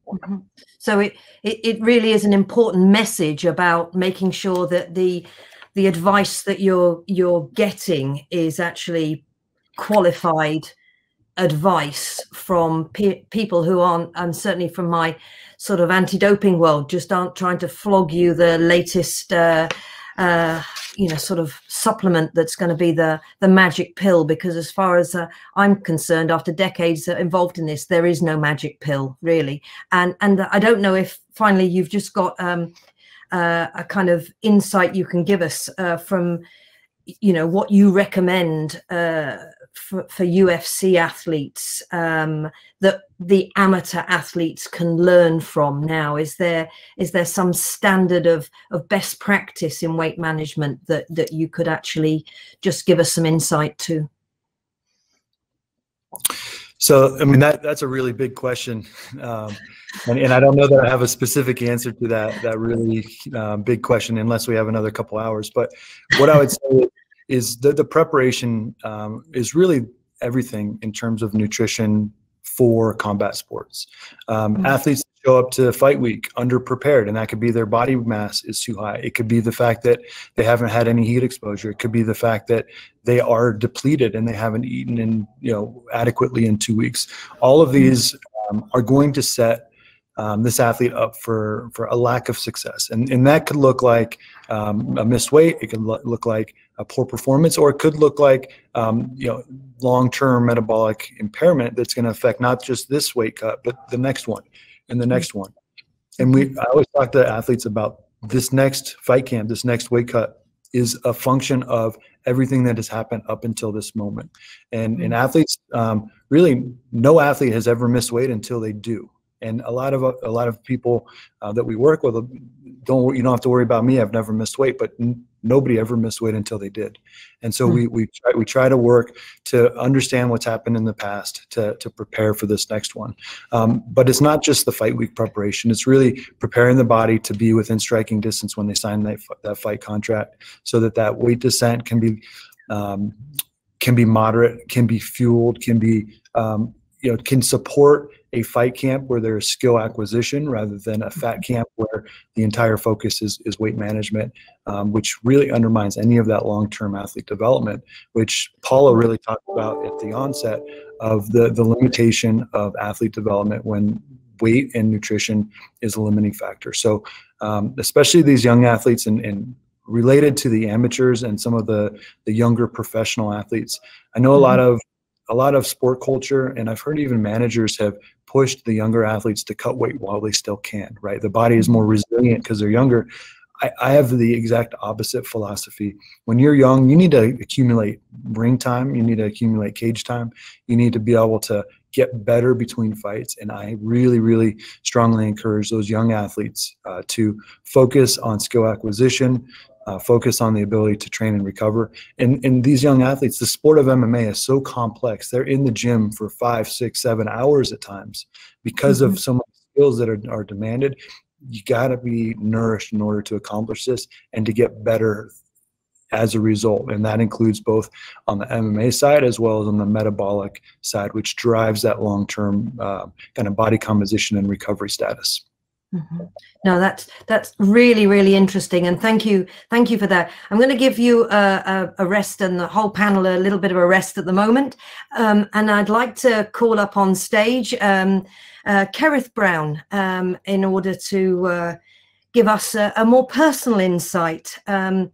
S1: Mm-hmm. So it, it it really is an important message about making sure that the the advice that you're you're getting is actually qualified advice from pe- people who aren't and certainly from my sort of anti-doping world just aren't trying to flog you the latest uh, uh, you know sort of supplement that's going to be the the magic pill because as far as uh, i'm concerned after decades involved in this there is no magic pill really. And and i don't know if finally you've just got um, uh, a kind of insight you can give us uh, from you know what you recommend uh, for, for UFC athletes um, that the amateur athletes can learn from now? Is there is there some standard of of best practice in weight management that that you could actually just give us some insight to?
S4: So, I mean, that that's a really big question, um, and, and I don't know that I have a specific answer to that that really uh, big question unless we have another couple hours. But what I would say is the the preparation um, is really everything in terms of nutrition for combat sports. Um, mm-hmm. Athletes show up to fight week underprepared, and that could be their body mass is too high. It could be the fact that they haven't had any heat exposure. It could be the fact that they are depleted and they haven't eaten in you know adequately in two weeks. All of mm-hmm. these um, are going to set um, this athlete up for for a lack of success, and and that could look like um, a missed weight. It could lo- look like a poor performance, or it could look like um, you know long-term metabolic impairment that's going to affect not just this weight cut, but the next one and the next one. And we, I always talk to athletes about this next fight camp, this next weight cut is a function of everything that has happened up until this moment. And and athletes, um, really, no athlete has ever missed weight until they do. And a lot of a lot of people uh, that we work with don't you don't have to worry about me. I've never missed weight, but nobody ever missed weight until they did. And so mm-hmm. we we try, we try to work to understand what's happened in the past to to prepare for this next one. Um, but it's not just the fight week preparation. It's really preparing the body to be within striking distance when they sign that that fight contract, so that that weight descent can be um, can be moderate, can be fueled, can be um, you know can support a fight camp where there's skill acquisition rather than a fat camp where the entire focus is, is weight management, um, which really undermines any of that long-term athlete development, which Paula really talked about at the onset of the, the limitation of athlete development when weight and nutrition is a limiting factor. So um, especially these young athletes and, and related to the amateurs and some of the, the younger professional athletes. I know a lot mm-hmm. of a lot of sport culture, and I've heard even managers have pushed the younger athletes to cut weight while they still can, right? The body is more resilient because they're younger. I, I, have the exact opposite philosophy. When you're young, you need to accumulate ring time, you need to accumulate cage time, you need to be able to get better between fights. And I really, really strongly encourage those young athletes uh, to focus on skill acquisition, uh, focus on the ability to train and recover. And, and these young athletes, the sport of MMA is so complex. They're in the gym for five, six, seven hours at times because mm-hmm. of some skills that are, are demanded. You got to be nourished in order to accomplish this and to get better as a result. And that includes both on the MMA side as well as on the metabolic side, which drives that long term uh, kind of body composition and recovery status.
S1: Mm-hmm. No, that's that's really really interesting, and thank you, thank you for that. I'm going to give you a, a, a, rest and the whole panel a little bit of a rest at the moment, um, and I'd like to call up on stage um, uh, Kerrith Brown um, in order to uh, give us a, a, more personal insight. Um,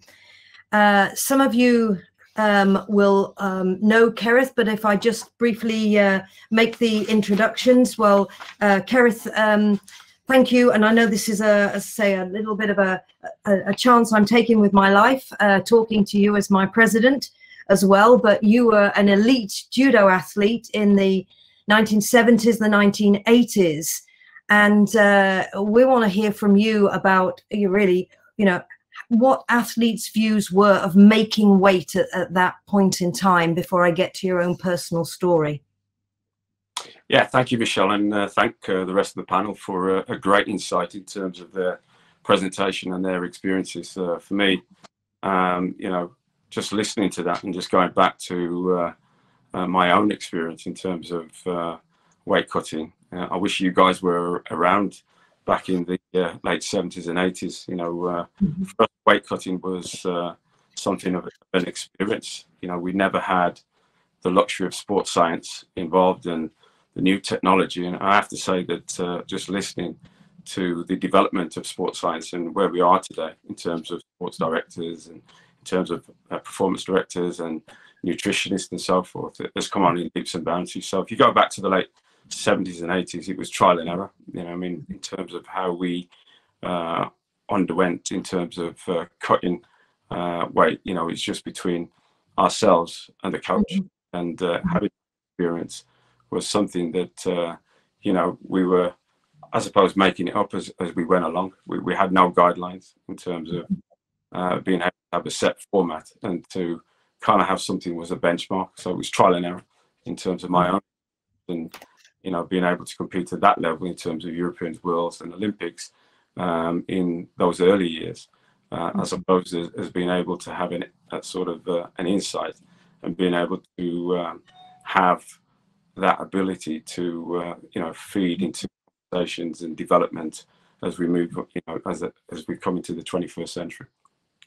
S1: uh, some of you um, will um, know Kerrith, but if I just briefly uh, make the introductions, well, uh, Kerrith um, thank you. And I know this is a, a say, a little bit of a, a, a, chance I'm taking with my life, uh, talking to you as my president as well. But you were an elite judo athlete in the 1970s, the 1980s. And uh, we want to hear from you about you really, you know, what athletes' views were of making weight at, at that point in time before I get to your own personal story.
S6: Yeah, thank you, Michele, and uh, thank uh, the rest of the panel for a great insight in terms of their presentation and their experiences. Uh, for me, um, you know, just listening to that and just going back to uh, uh, my own experience in terms of uh, weight cutting, I wish you guys were around back in the late 70s and 80s. You know, mm-hmm. weight cutting was something of an experience. You know, we never had the luxury of sports science involved and the new technology. And I have to say that uh, just listening to the development of sports science and where we are today in terms of sports directors and in terms of uh, performance directors and nutritionists and so forth, it has come on in leaps and bounds. So if you go back to the late 70s and 80s, it was trial and error. You know, I mean, in terms of how we uh, underwent in terms of uh, cutting uh, weight, you know, it's just between ourselves and the coach mm-hmm. and uh, having experience was something that uh, you know we were, I suppose, making it up as, as we went along. We, we had no guidelines in terms of uh, being able to have a set format and to kind of have something was a benchmark. So it was trial and error in terms of my own and you know being able to compete at that level in terms of Europeans, Worlds, and Olympics um, in those early years, uh, as opposed as, as being able to have an, a sort of uh, an insight and being able to um, have that ability to uh, you know feed into conversations and development as we move you know as a, as we come into the 21st century.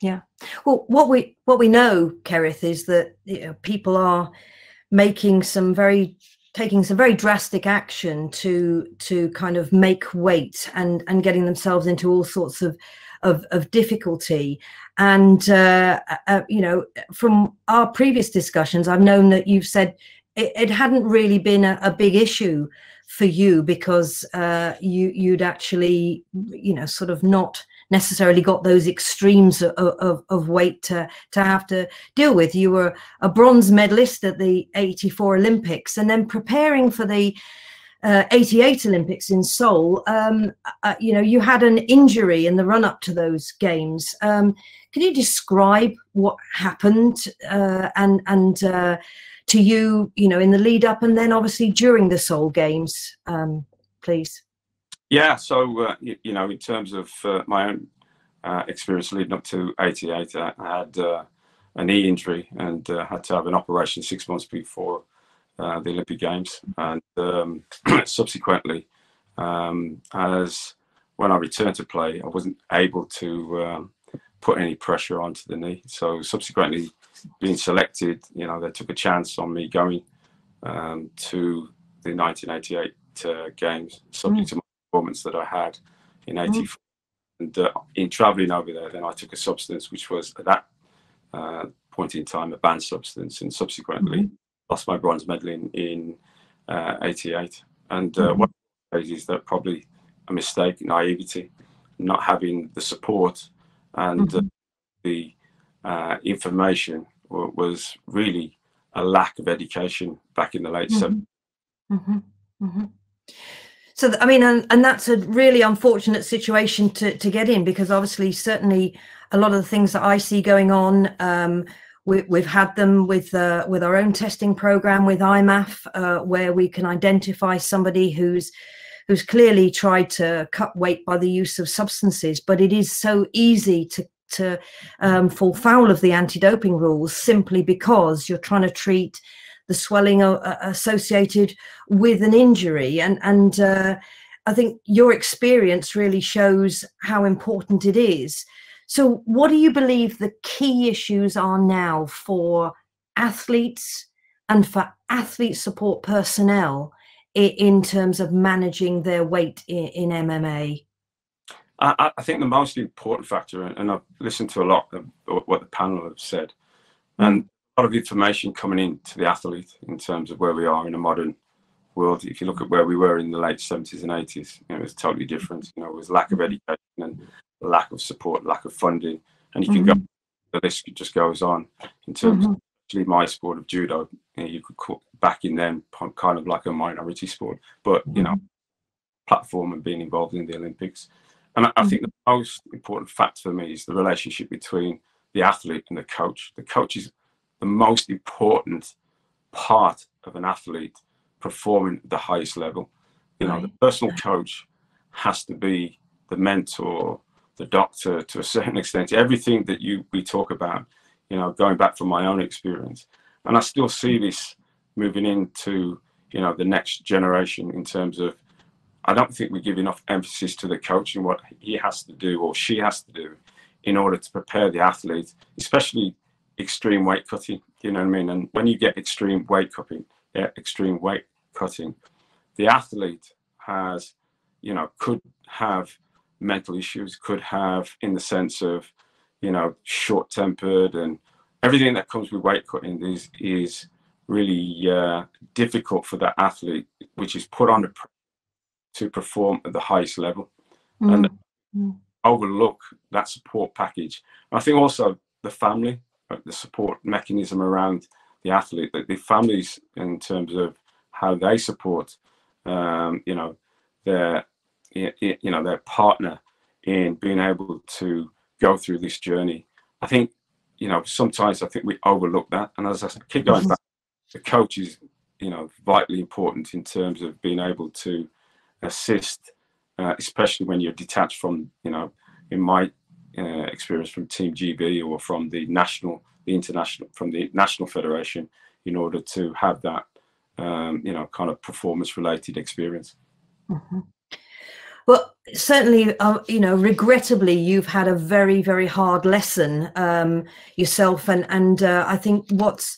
S1: Yeah. Well what we what we know kerrith is that you know, people are making some very taking some very drastic action to to kind of make weight and and getting themselves into all sorts of of, of difficulty. And uh, uh, you know from our previous discussions i've known that you've said it, it hadn't really been a, a, big issue for you because uh, you you'd actually you know sort of not necessarily got those extremes of, of, of, weight to, to have to deal with. You were a bronze medalist at the 84 Olympics and then preparing for the uh, 88 Olympics in Seoul, um, uh, you know, you had an injury in the run up to those games. Um, can you describe what happened uh, and, and uh, to you, you know, in the lead up and then obviously during the Seoul Games, um, please?
S6: Yeah, so uh, you, you, know, in terms of uh, my own uh, experience leading up to '88, I had uh, a knee injury and uh, had to have an operation six months before uh, the Olympic Games, and um, <clears throat> subsequently, um, as when I returned to play, I wasn't able to um, put any pressure onto the knee. So subsequently, being selected, you know, they took a chance on me going um, to the 1988 games, subject mm. to my performance that I had in '84. Mm. And uh, in traveling over there, then I took a substance which was at that uh, point in time a banned substance, and subsequently mm. lost my bronze medal in in '88. Uh, and uh, mm. what is that probably a mistake, naivety, not having the support and mm-hmm. the uh, information was really a lack of education back in the late mm-hmm. 70s. Mm-hmm.
S1: mm-hmm so i mean and, and that's a really unfortunate situation to to get in because obviously certainly a lot of the things that i see going on um, we, we've had them with uh, with our own testing program with immaf uh, where we can identify somebody who's who's clearly tried to cut weight by the use of substances but it is so easy to to um, fall foul of the anti-doping rules simply because you're trying to treat the swelling uh, associated with an injury. And, and uh, I think your experience really shows how important it is. So, what do you believe the key issues are now for athletes and for athlete support personnel in terms of managing their weight in MMA?
S6: I, I, think the most important factor, and I've listened to a lot of what the panel have said, and a lot of information coming in to the athlete in terms of where we are in a modern world. If you look at where we were in the late 70s and 80s, you know, it was totally different. You know, it was lack of education and lack of support, lack of funding, and you can mm-hmm. go. The list just goes on in terms mm-hmm. of actually my sport of judo. You, know, you could call back in then kind of like a minority sport, but you know, platform and being involved in the Olympics. And I, I mm. think the most important fact for me is the relationship between the athlete and the coach. The coach is the most important part of an athlete performing at the highest level. You know, right. the personal coach has to be the mentor, the doctor to a certain extent. Everything that you we talk about, you know, going back from my own experience, and I still see mm. this moving into you know the next generation in terms of. I don't think we give enough emphasis to the coach and what he has to do or she has to do in order to prepare the athlete, especially extreme weight cutting. You know what I mean? And when you get extreme weight cutting, yeah, extreme weight cutting, the athlete has, you know, could have mental issues, could have in the sense of, you know, short tempered and everything that comes with weight cutting is is really uh, difficult for that athlete, which is put under to perform at the highest level, mm. and mm. overlook that support package. I think also the family the support mechanism around the athlete, the, the families in terms of how they support, um, you know, their you know their partner in being able to go through this journey. I think you know sometimes I think we overlook that, and as I keep going mm-hmm. back, the coach is you know, vitally important in terms of being able to assist, uh, especially when you're detached from, you know, in my uh, experience from Team GB or from the national, the international, from the national federation, in order to have that, um, you know, kind of performance-related experience.
S1: Mm-hmm. Well, certainly, uh, you know, regrettably, you've had a very, very hard lesson um, yourself, and and uh, I think what's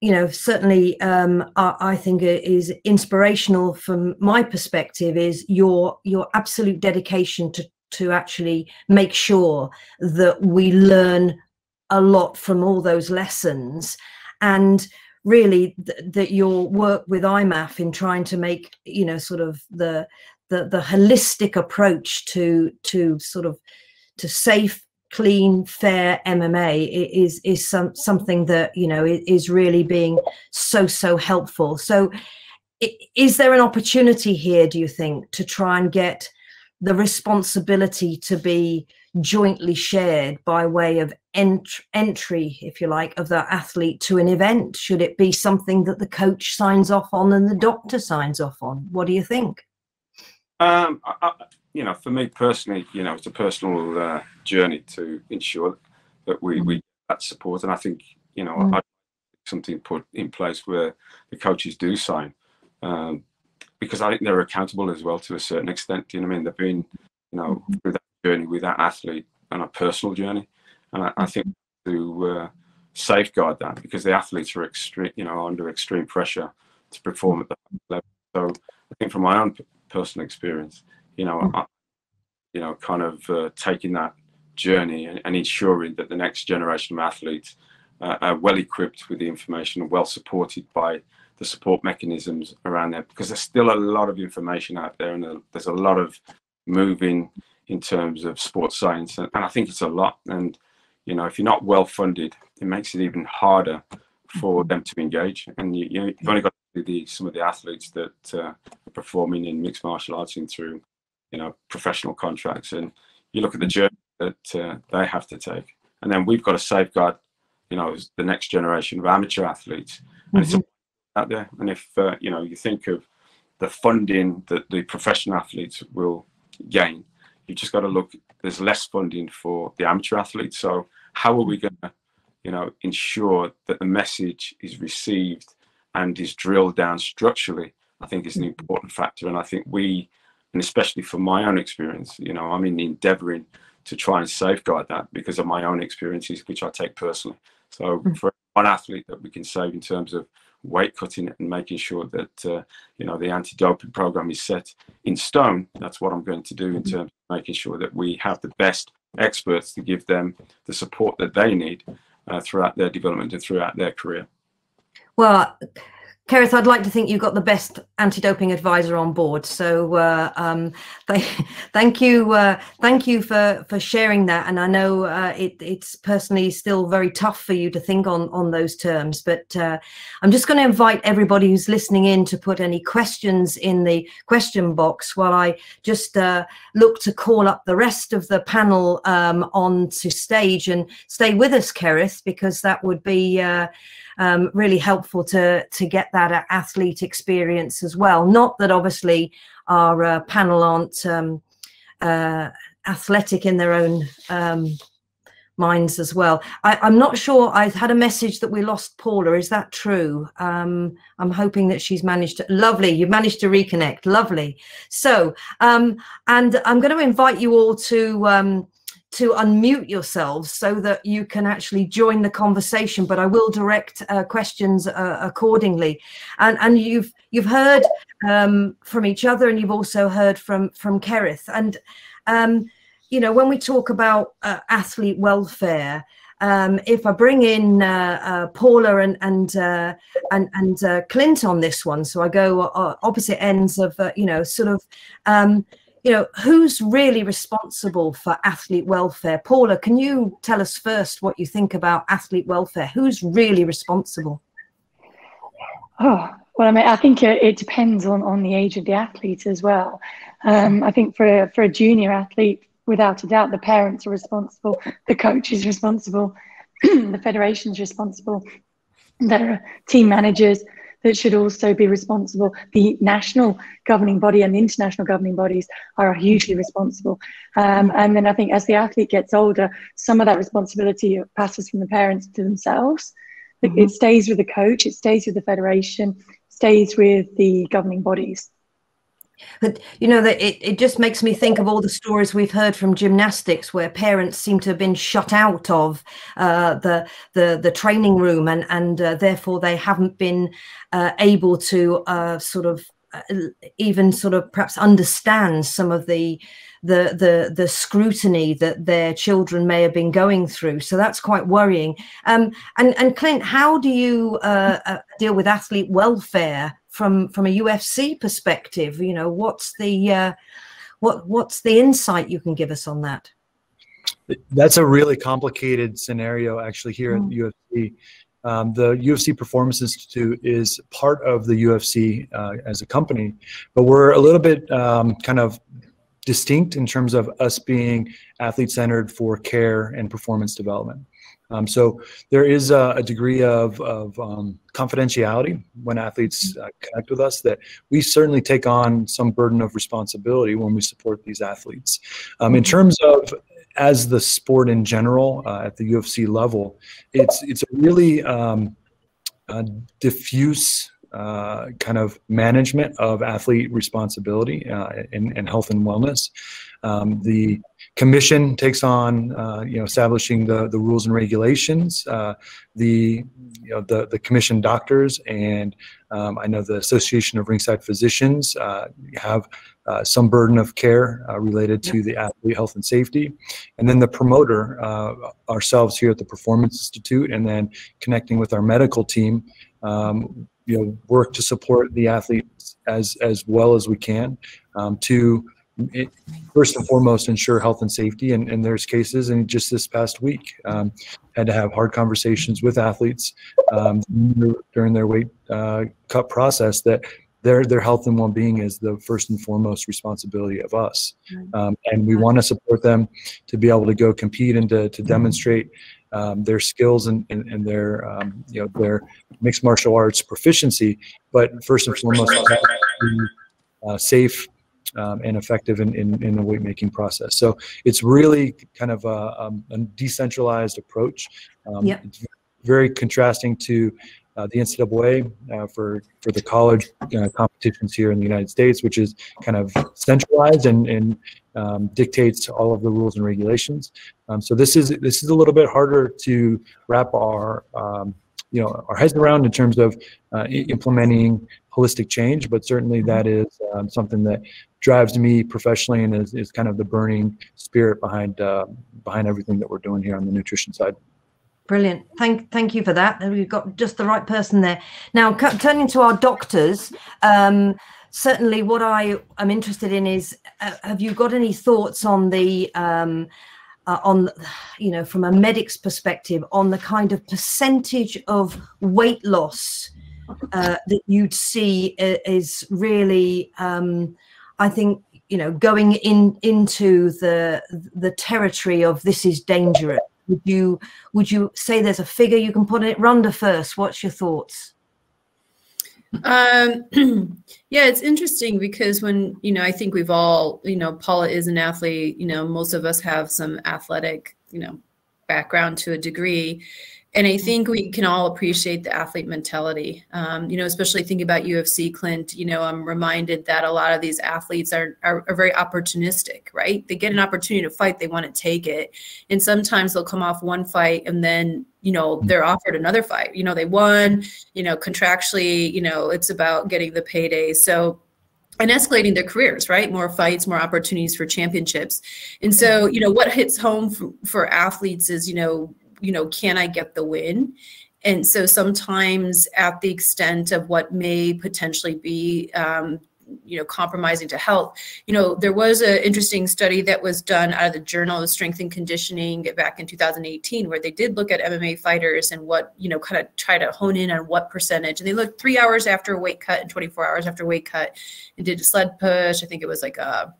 S1: you know certainly um, I, I, think is inspirational from my perspective is your your absolute dedication to to actually make sure that we learn a lot from all those lessons. And really th- that your work with IMMAF in trying to make you know sort of the the the holistic approach to to sort of to safe clean fair mma is is some something that you know is really being so so helpful so is there an opportunity here do you think to try and get the responsibility to be jointly shared by way of ent- entry, if you like, of the athlete to an event? Should it be something that the coach signs off on and the doctor signs off on? What do you think?
S6: Um, I, you know, for me personally, you know, it's a personal uh, journey to ensure that we, we that support. And I think, you know, mm. I, something put in place where the coaches do sign. Um, because I think they're accountable as well to a certain extent. Do you know what I mean? They've been, you know, mm-hmm. through that journey with that athlete and a personal journey, and I, I think to uh, safeguard that because the athletes are extreme, you know, under extreme pressure to perform at that level. So I think from my own personal experience, you know, mm-hmm. I, you know, kind of uh, taking that journey and, and, ensuring that the next generation of athletes uh, are well equipped with the information and well supported by the support mechanisms around there because there's still a lot of information out there and there's a lot of moving in terms of sports science and, and I think it's a lot. And you know if you're not well funded it makes it even harder for them to engage. And you, you have only got the, some of the athletes that uh, are performing in mixed martial arts and through you know professional contracts and you look at the journey that uh, they have to take and then we've got to safeguard you know the next generation of amateur athletes and mm-hmm. it's out there. And if uh, you know you think of the funding that the professional athletes will gain, you've just got to look. There's less funding for the amateur athletes. So how are we going to, you know, ensure that the message is received and is drilled down structurally? I think is an important factor. And I think we, and especially from my own experience, you know, I'm in endeavoring to try and safeguard that because of my own experiences, which I take personally. So hmm. for one athlete that we can save in terms of weight cutting and making sure that uh, you know the anti-doping program is set in stone that's what i'm going to do in mm-hmm. terms of making sure that we have the best experts to give them the support that they need uh, throughout their development and throughout their career
S1: well Kerrith, I'd like to think you've got the best anti-doping advisor on board. So uh, um, <laughs> th- thank you, uh, thank you for for sharing that. And I know uh, it, it's personally still very tough for you to think on on those terms. But uh, I'm just going to invite everybody who's listening in to put any questions in the question box while I just uh, look to call up the rest of the panel um, on to stage and stay with us, Kerrith, because that would be. Um, really helpful to to get that athlete experience as well. Not that obviously our uh, panel aren't um, uh, athletic in their own um, minds as well. I, am not sure. I had a message that we lost Paula. Is that true? Um, I'm hoping that she's managed to. Lovely, You've managed to reconnect. Lovely. So, um, and I'm going to invite you all to um, to unmute yourselves so that you can actually join the conversation but i will direct uh, questions uh, accordingly. And and you've you've heard um, from each other and you've also heard from from kerrith. And um, you know when we talk about uh, athlete welfare um, if I bring in uh, uh, Paula and and uh, and, and uh, Clint on this one, so I go uh, opposite ends of uh, you know sort of um, you know, who's really responsible for athlete welfare? Paula, can you tell us first what you think about athlete welfare? Who's really responsible?
S2: Oh, well, I mean, I think it, depends on, on the age of the athlete as well. Um, I think for a, for a junior athlete, without a doubt, the parents are responsible, the coach is responsible, <clears throat> the federation is responsible, there are team managers, that should also be responsible. The national governing body and the international governing bodies are hugely responsible. Um, and then I think as the athlete gets older, some of that responsibility passes from the parents to themselves. Mm-hmm. It stays with the coach, it stays with the federation, stays with the governing bodies.
S1: But you know that it, it just makes me think of all the stories we've heard from gymnastics where parents seem to have been shut out of uh, the the the training room and and uh, therefore they haven't been uh, able to uh, sort of uh, even sort of perhaps understand some of the the the the scrutiny that their children may have been going through. So that's quite worrying. Um, and and Clint, how do you uh, deal with athlete welfare from from a UFC perspective? You know, what's the uh, what what's the insight you can give us on that?
S4: That's a really complicated scenario, actually, here mm. at UFC. Um, the UFC Performance Institute is part of the UFC uh, as a company, but we're a little bit um, kind of distinct in terms of us being athlete centered for care and performance development. Um, so there is a, a degree of, of um, confidentiality when athletes uh, connect with us that we certainly take on some burden of responsibility when we support these athletes. Um, in terms of as the sport in general uh, at the UFC level, it's it's a really um, diffuse uh, kind of management of athlete responsibility uh, in, in, health and wellness. Um, the commission takes on uh, you know establishing the the rules and regulations uh, the you know the the commission doctors and um, I know the Association of Ringside Physicians uh, have uh, some burden of care uh, related to the athlete health and safety, and then the promoter uh, ourselves here at the Performance Institute, and then connecting with our medical team. Um, you know, work to support the athletes as as well as we can um, to it, first and foremost ensure health and safety and, and there's cases and just this past week um, had to have hard conversations with athletes um, during their weight uh, cut process that their their health and well-being is the first and foremost responsibility of us. Um, and we want to support them to be able to go compete and to, to demonstrate um, their skills and, and, and their um, you know their mixed martial arts proficiency. But first and foremost uh, safe um, and effective in, in, in, the weight making process. So it's really kind of a, um, a decentralized approach. Um, yep. It's very contrasting to uh, the NCAA uh, for for the college uh, competitions here in the United States, which is kind of centralized and, and um, dictates all of the rules and regulations. Um, so this is this is a little bit harder to wrap our um, you know our heads around in terms of uh, implementing holistic change, but certainly that is um, something that drives me professionally and is, is kind of the burning spirit behind uh, behind everything that we're doing here on the nutrition side.
S1: Brilliant. Thank thank you for that. We've got just the right person there. Now, turning to our doctors, um, certainly what I am interested in is uh, have you got any thoughts on the um, uh, on you know from a medic's perspective on the kind of percentage of weight loss uh, that you'd see is really, um, I think, you know, going in into the the territory of this is dangerous. Would you would you say there's a figure you can put in it? Randa first. What's your thoughts?
S3: Um, <clears throat> yeah, it's interesting because when you know, I think we've all, you know, Paula is an athlete. You know, most of us have some athletic, you know, background to a degree and I mm-hmm. think we can all appreciate the athlete mentality. Um, you know, especially thinking about UFC, Clint. You know, I'm reminded that a lot of these athletes are, are, are very opportunistic, right? They get an mm-hmm. opportunity to fight, they want to take it, and sometimes they'll come off one fight and then you know mm-hmm. they're offered another fight. You know, they won. You know, contractually, you know, it's about getting the payday. So and escalating their careers, right? More fights, more opportunities for championships. And so, you know, what hits home for, for athletes is, you know, you know, can I get the win? And so sometimes at the extent of what may potentially be um, you know compromising to health you know there was an interesting study that was done out of the journal of strength and conditioning back in 2018 where they did look at mma fighters and what you know kind of try to hone in on what percentage and they looked three hours after a weight cut and 24 hours after weight cut and did a sled push i think it was like a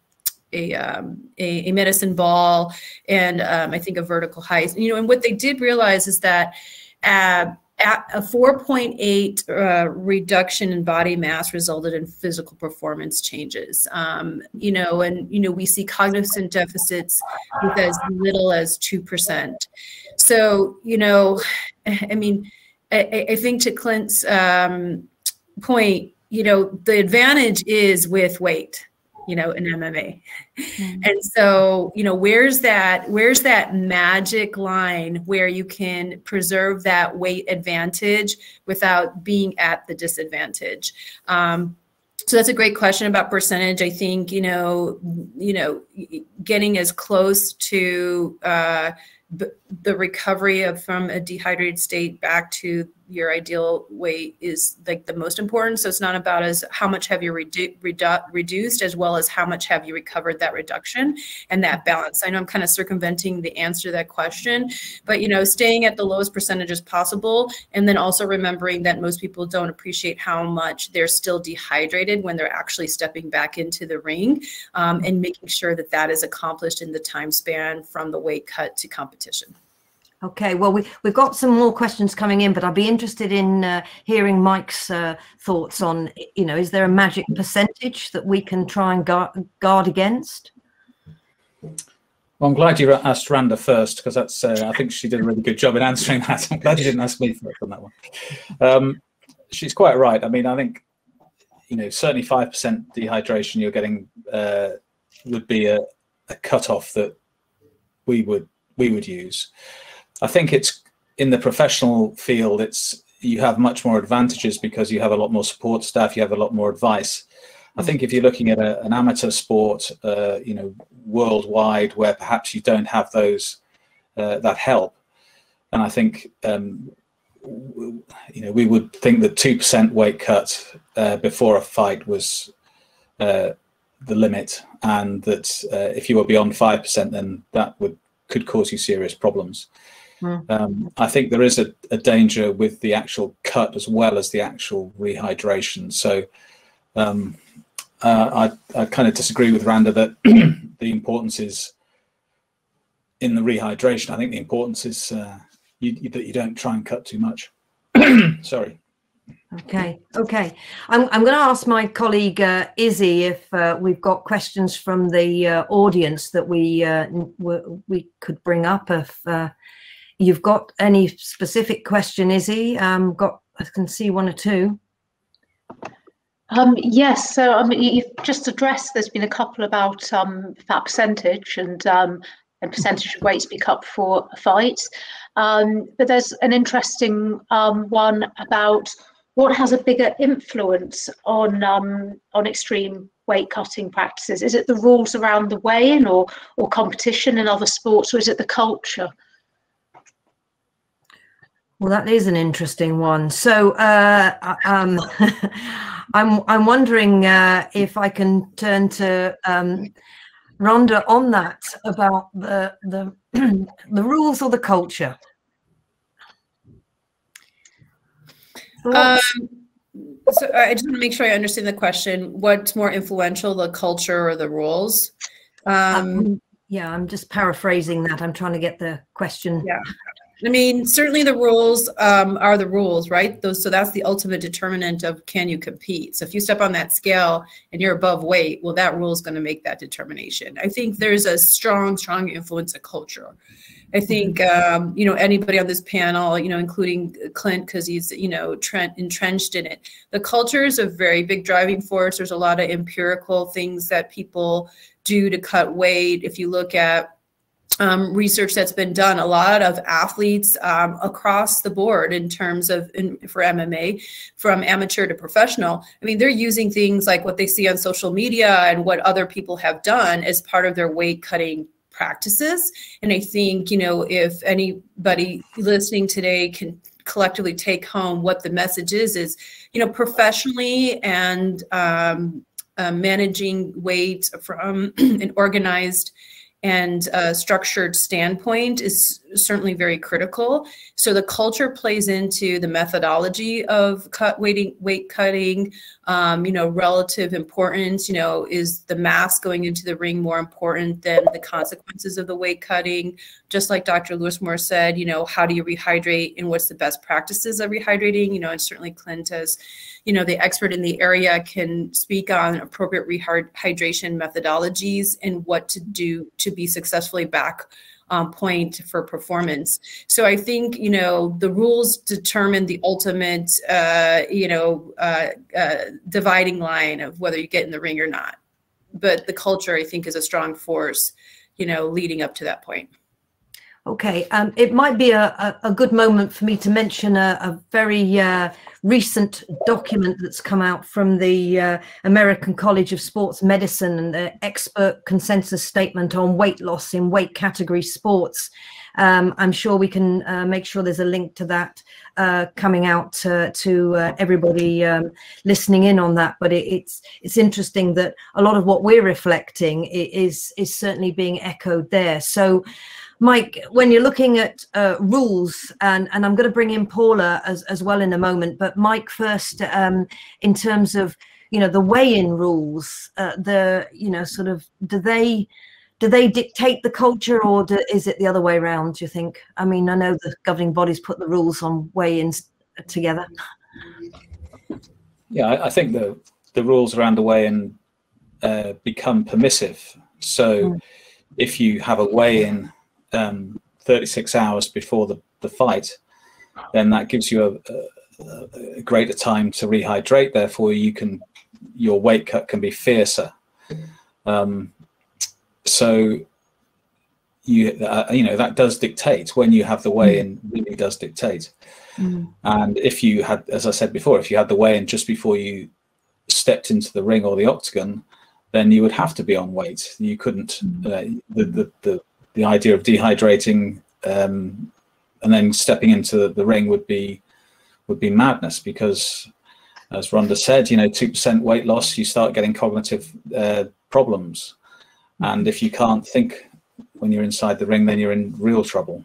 S3: a, um, a, a, medicine ball and um, I think a vertical height. You know, and what they did realize is that uh, a 4.8 uh, reduction in body mass resulted in physical performance changes. Um, you know, and you know we see cognizant deficits with as little as two percent. So you know, <sighs> I mean, I, I think to Clint's um, point, you know, the advantage is with weight you know in mma mm-hmm. and so you know where's that where's that magic line where you can preserve that weight advantage without being at the disadvantage? Um, so that's a great question about percentage. I think you know you know getting as close to uh, the recovery of from a dehydrated state back to your ideal weight is like the most important. So it's not about as how much have you redu- redu- reduced as well as how much have you recovered that reduction and that balance. I know I'm kind of circumventing the answer to that question, but you know, staying at the lowest percentages possible, and then also remembering that most people don't appreciate how much they're still dehydrated when they're actually stepping back into the ring, um, and making sure that that is accomplished in the time span from the weight cut to competition.
S1: Okay, well, we, we've got some more questions coming in, but I'd be interested in uh, hearing Mike's uh, thoughts on, you know, is there a magic percentage that we can try and guard, guard against?
S5: Well, I'm glad you asked Randa first because that's, uh, I think she did a really good job in answering that. I'm glad you didn't ask me first on that one. Um, she's quite right. I mean, I think, you know, certainly 5% dehydration you're getting uh, would be a, a cutoff that we would we would use. I think it's in the professional field, it's you have much more advantages because you have a lot more support staff, you have a lot more advice. I think if you're looking at a, an amateur sport, uh, you know, worldwide, where perhaps you don't have those uh, that help, and I think um, you know we would think that two percent weight cut uh, before a fight was uh, the limit, and that uh, if you were beyond five percent, then that would could cause you serious problems. Mm. Um, I think there is a, a, danger with the actual cut as well as the actual rehydration. So um, uh, I, I kind of disagree with Randa that <clears throat> the importance is in the rehydration. I think the importance is uh, you, you, that you don't try and cut too much. <clears throat> Sorry.
S1: Okay, okay. I'm, I'm going to ask my colleague uh, Izzy if uh, we've got questions from the uh, audience that we uh, we could bring up if uh, you've got any specific question, Izzy. Um, got I can see one or two.
S7: Um, yes, so mean, you've just addressed. There's been a couple about um, fat percentage and um, and percentage of weight to be cut for fights, um, but there's an interesting um, one about what has a bigger influence on um, on extreme weight cutting practices? Is it the rules around the weigh-in, or or competition in other sports, or is it the culture?
S1: Well, that is an interesting one. So, uh, um, <laughs> I'm I'm wondering uh, if I can turn to um, Randa on that about the the <clears throat> the rules or the culture.
S3: Um, so I just want to make sure I understand the question. What's more influential, the culture or the rules?
S1: Um, um, yeah, I'm just paraphrasing that. I'm trying to get the question.
S3: Yeah. I mean, certainly the rules um, are the rules, right? Those, so that's the ultimate determinant of can you compete. So if you step on that scale and you're above weight, well, that rule is going to make that determination. I think there's a strong, strong influence of culture. I think um, you know anybody on this panel, you know, including Clint, because he's you know trent, entrenched in it. The culture is a very big driving force. There's a lot of empirical things that people do to cut weight. If you look at um, research that's been done, a lot of athletes um, across the board in terms of in, for MMA, from amateur to professional. I mean, they're using things like what they see on social media and what other people have done as part of their weight cutting practices. And I think, you know, if anybody listening today can collectively take home what the message is, is, you know, professionally and um, uh, managing weight from <clears throat> an organized and uh, structured standpoint is certainly very critical. So the culture plays into the methodology of cut weight cutting. Um, you know, relative importance. You know, is the mass going into the ring more important than the consequences of the weight cutting? Just like Dr. Loosemore said, you know, how do you rehydrate and what's the best practices of rehydrating? You know, and certainly Clint as, you know, the expert in the area can speak on appropriate rehydration methodologies and what to do to be successfully back um, point for performance. So I think you know the rules determine the ultimate uh, you know uh, uh, dividing line of whether you get in the ring or not. But the culture, I think, is a strong force, you know, leading up to that point.
S1: Okay, um, it might be a, a, a, good moment for me to mention a, a very uh, recent document that's come out from the uh, American College of Sports Medicine and the expert consensus statement on weight loss in weight category sports. Um, I'm sure we can uh, make sure there's a link to that uh, coming out to, to uh, everybody um, listening in on that. But it, it's it's interesting that a lot of what we're reflecting is is certainly being echoed there. So. Mike, when you're looking at uh, rules, and, and I'm going to bring in Paula as, as well in a moment, but Mike first, um, in terms of you know the weigh-in rules, uh, the you know sort of do they do they dictate the culture, or do, is it the other way around? Do you think? I mean, I know the governing bodies put the rules on weigh-ins together.
S5: Yeah, I, I think the the rules around the weigh-in uh, become permissive. So, mm. if you have a weigh-in um, 36 hours before the, the fight, then that gives you a, a, a, greater time to rehydrate. Therefore, you can your weight cut can be fiercer. Um, so you uh, you know that does dictate when you have the weigh in really does dictate. Mm. And if you had, as I said before, if you had the weigh in just before you stepped into the ring or the octagon, then you would have to be on weight. You couldn't. Mm. Uh, the, the the the idea of dehydrating um, and then stepping into the ring would be would be madness because as Randa said, you know, two percent weight loss, you start getting cognitive uh, problems, and if you can't think when you're inside the ring, then you're in real trouble.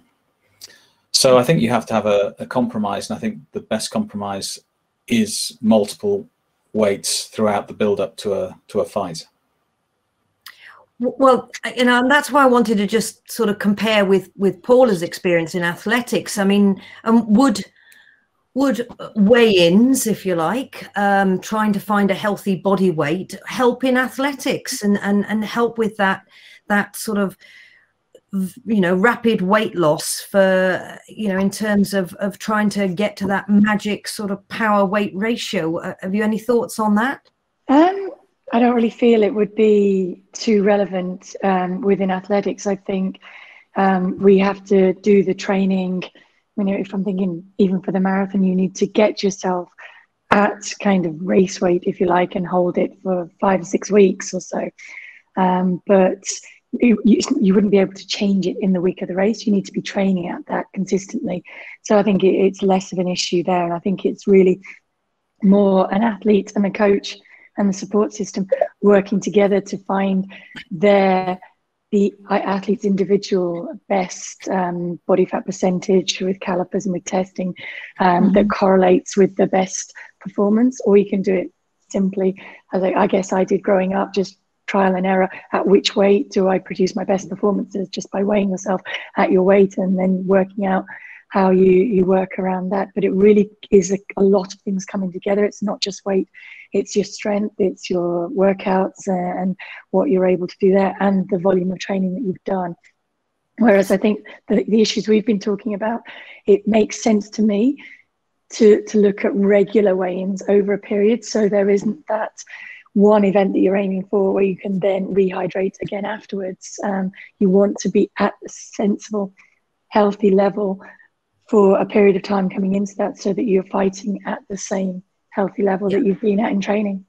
S5: So I think you have to have a, a compromise, and I think the best compromise is multiple weights throughout the build up to a to a fight.
S1: Well, you know, and that's why I wanted to just sort of compare with with Paula's experience in athletics. I mean, um, would would weigh-ins, if you like, um, trying to find a healthy body weight, help in athletics and and and help with that that sort of you know rapid weight loss for you know in terms of of trying to get to that magic sort of power weight ratio. Uh, have you any thoughts on that?
S2: Um, I don't really feel it would be too relevant um, within athletics. I think um, we have to do the training. You know, if I'm thinking even for the marathon, you need to get yourself at kind of race weight, if you like, and hold it for five or six weeks or so. Um, but you, you, you, wouldn't be able to change it in the week of the race. You need to be training at that consistently. So I think it, it's less of an issue there. And I think it's really more an athlete and a coach and the support system working together to find their the athlete's individual best um, body fat percentage with calipers and with testing um, mm-hmm. that correlates with the best performance, or you can do it simply, as I, I, guess I did growing up, just trial and error. At which weight do I produce my best performances? Just by weighing yourself at your weight and then working out how you you work around that. But it really is a, a lot of things coming together. It's not just weight it's your strength, it's your workouts uh, and what you're able to do there, and the volume of training that you've done. Whereas I think the, the issues we've been talking about, it makes sense to me to, to look at regular weigh-ins over a period so there isn't that one event that you're aiming for where you can then rehydrate again afterwards. Um, you want to be at a sensible, healthy level for a period of time coming into that so that you're fighting at the same healthy level yeah. that you've been at in training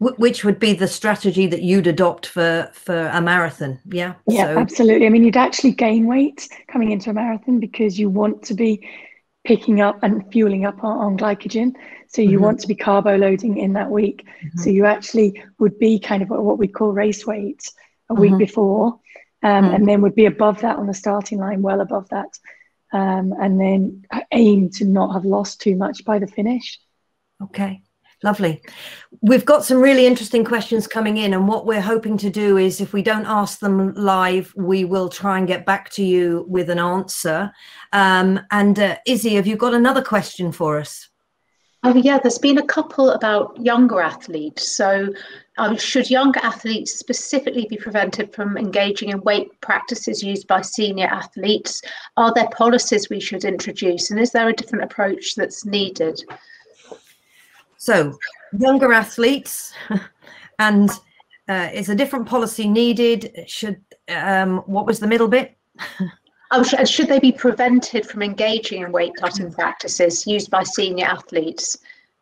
S1: which would be the strategy that you'd adopt for for a marathon yeah
S2: yeah so. absolutely i mean you'd actually gain weight coming into a marathon because you want to be picking up and fueling up on, on glycogen so you mm-hmm. want to be carbo loading in that week mm-hmm. so you actually would be kind of what we call race weight a week mm-hmm. before um, mm. and then would be above that on the starting line, well above that, um, and then aim to not have lost too much by the finish.
S1: Okay. Lovely. We've got some really interesting questions coming in, and what we're hoping to do is if we don't ask them live, we will try and get back to you with an answer. Um, and uh, Izzy, have you got another question for us?
S7: Oh, yeah, there's been a couple about younger athletes. So, um, should younger athletes specifically be prevented from engaging in weight practices used by senior athletes? Are there policies we should introduce? And is there a different approach that's needed?
S1: So, younger athletes, <laughs> and uh, is a different policy needed? Should um, what was the middle bit? <laughs>
S7: oh, should they be prevented from engaging in weight cutting practices used by senior athletes?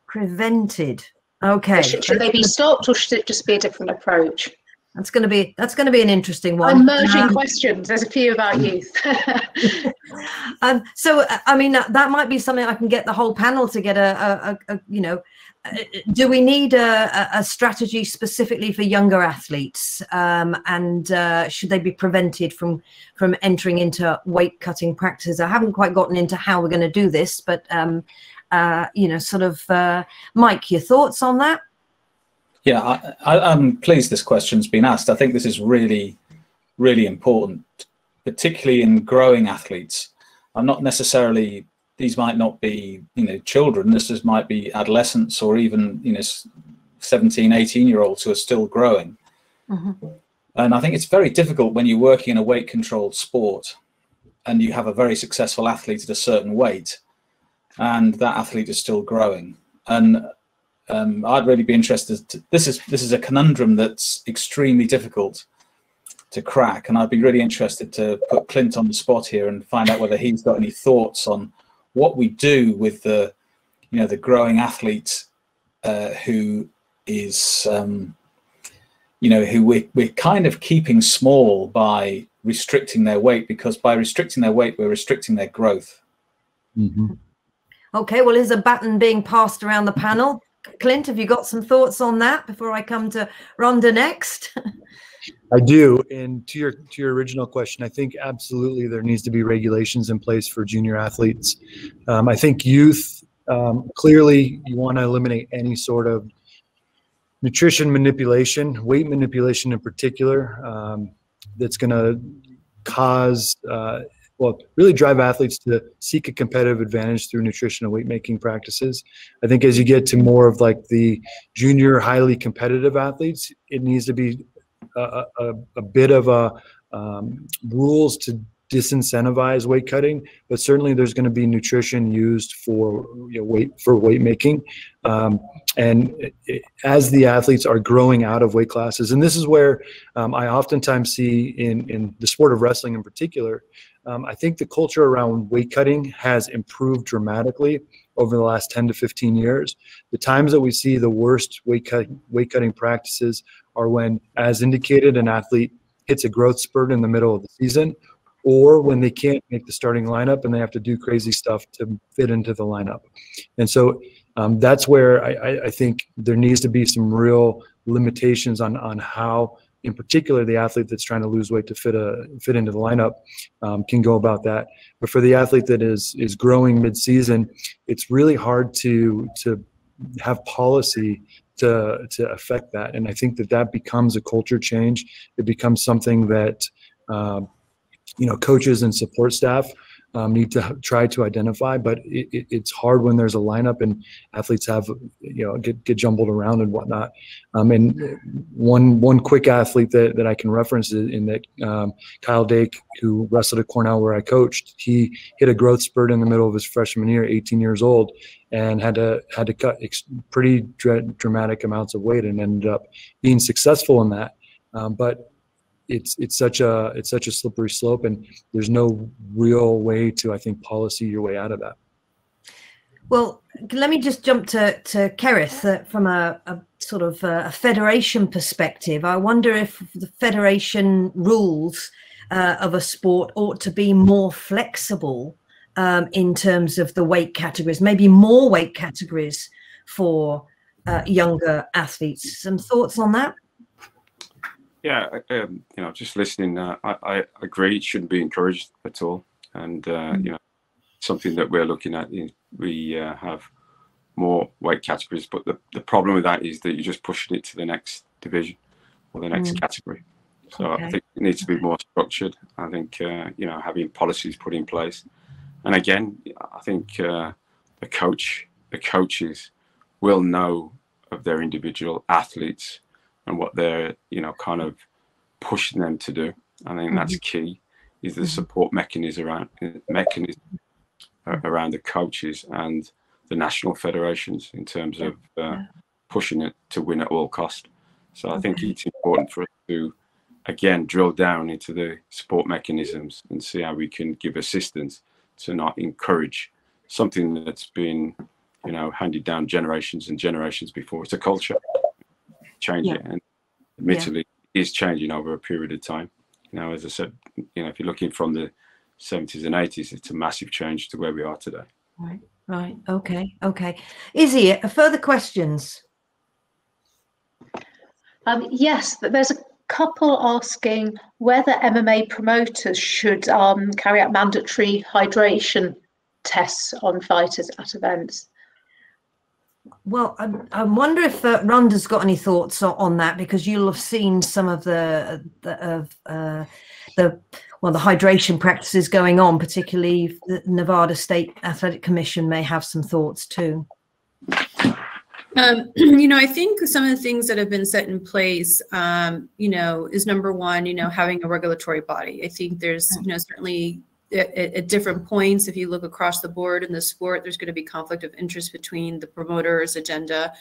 S1: Prevented. Okay.
S7: Should, should they be stopped, or should it just be a different approach?
S1: That's going to be that's going to be an interesting one.
S7: I'm merging um, questions. There's a few about youth. <laughs> <laughs>
S1: um, so, I mean, that, that might be something I can get the whole panel to get a, a, a you know, do we need a, a, strategy specifically for younger athletes? Um, and uh, should they be prevented from from entering into weight cutting practices? I haven't quite gotten into how we're going to do this but um, uh, you know sort of uh, mike your thoughts on that?
S5: Yeah I, i'm pleased this question's been asked. I think this is really really important particularly in growing athletes. I'm not necessarily these might not be you know children. This is might be adolescents or even you know 17 18 year olds who are still growing. Mm-hmm. and i think it's very difficult when you're working in a weight controlled sport and you have a very successful athlete at a certain weight and that athlete is still growing. And um, i'd really be interested to, this is this is a conundrum that's extremely difficult to crack and i'd be really interested to put clint on the spot here and find out whether he's got any thoughts on what we do with the you know the growing athlete uh, who is um, you know who we're, we're kind of keeping small by restricting their weight because by restricting their weight we're restricting their growth.
S1: Mm-hmm. okay well is a baton being passed around the panel. Clint have you got some thoughts on that before i come to Randa next <laughs>
S4: I do. And to your to your original question, I think absolutely there needs to be regulations in place for junior athletes. Um, I think youth um, clearly you want to eliminate any sort of nutrition manipulation, weight manipulation in particular, um, that's going to cause uh, well really drive athletes to seek a competitive advantage through nutrition and weight making practices i think as you get to more of like the junior highly competitive athletes it needs to be a, a, bit of a um, rules to disincentivize weight cutting, but certainly there's going to be nutrition used for you know, weight for weight making. Um, and it, as the athletes are growing out of weight classes, and this is where um, I oftentimes see in in the sport of wrestling in particular, um, I think the culture around weight cutting has improved dramatically over the last 10 to 15 years. The times that we see the worst weight cut weight cutting practices are when, as indicated, an athlete hits a growth spurt in the middle of the season, or when they can't make the starting lineup and they have to do crazy stuff to fit into the lineup. And so um, that's where I, I, think there needs to be some real limitations on on how, in particular, the athlete that's trying to lose weight to fit a fit into the lineup um, can go about that. But for the athlete that is is growing mid-season, it's really hard to to have policy to to affect that. And I think that that becomes a culture change. It becomes something that uh, you know coaches and support staff um, need to try to identify. But it, it, it's hard when there's a lineup and athletes have you know get, get jumbled around and whatnot. Um, and one one quick athlete that, that I can reference is in that um, Kyle Dake, who wrestled at Cornell where I coached, he hit a growth spurt in the middle of his freshman year, 18 years old, and had to had to cut ex- pretty dra- dramatic amounts of weight and ended up being successful in that. Um, but it's it's such a it's such a slippery slope, and there's no real way to I think policy your way out of that.
S1: Well, let me just jump to to Kerrith uh, from a, a, sort of uh, a, federation perspective. I wonder if the federation rules uh, of a sport ought to be more flexible um, in terms of the weight categories, maybe more weight categories for uh, younger athletes. Some thoughts on that?
S6: Yeah, um, you know, just listening, uh, I, I, agree. It shouldn't be encouraged at all, and uh, mm. you know, something that we're looking at. We uh, have more weight categories, but the, the problem with that is that you're just pushing it to the next division or the next mm. category. So okay. I think it needs to be more structured. I think uh, you know having policies put in place, and again, I think uh, the coach, the coaches, will know of their individual athletes and what they're you know kind of pushing them to do. I think mm-hmm. that's key. Is the mm-hmm. support mechanism around mechanism around the coaches and the national federations in terms of uh, pushing it to win at all cost. So I think it's important for us to again drill down into the support mechanisms and see how we can give assistance to not encourage something that's been you know handed down generations and generations before it's a culture change yeah. it and admittedly yeah. is changing over a period of time you know as i said you know if you're looking from the 70s and 80s it's a massive change to where we are today
S1: right right okay okay izzy further questions
S7: um, yes there's a couple asking whether MMA promoters should um, carry out mandatory hydration tests on fighters at events.
S1: Well, I, I wonder if uh, Randa's got any thoughts on, that because you'll have seen some of the the of uh, the well the hydration practices going on. Particularly, the Nevada State Athletic Commission may have some thoughts too.
S3: Um, <clears throat> you know, I think some of the things that have been set in place, um, you know, is number one, you know, having a regulatory body. I think there's, you know, certainly at, at, different points, if you look across the board in the sport, there's going to be conflict of interest between the promoter's agenda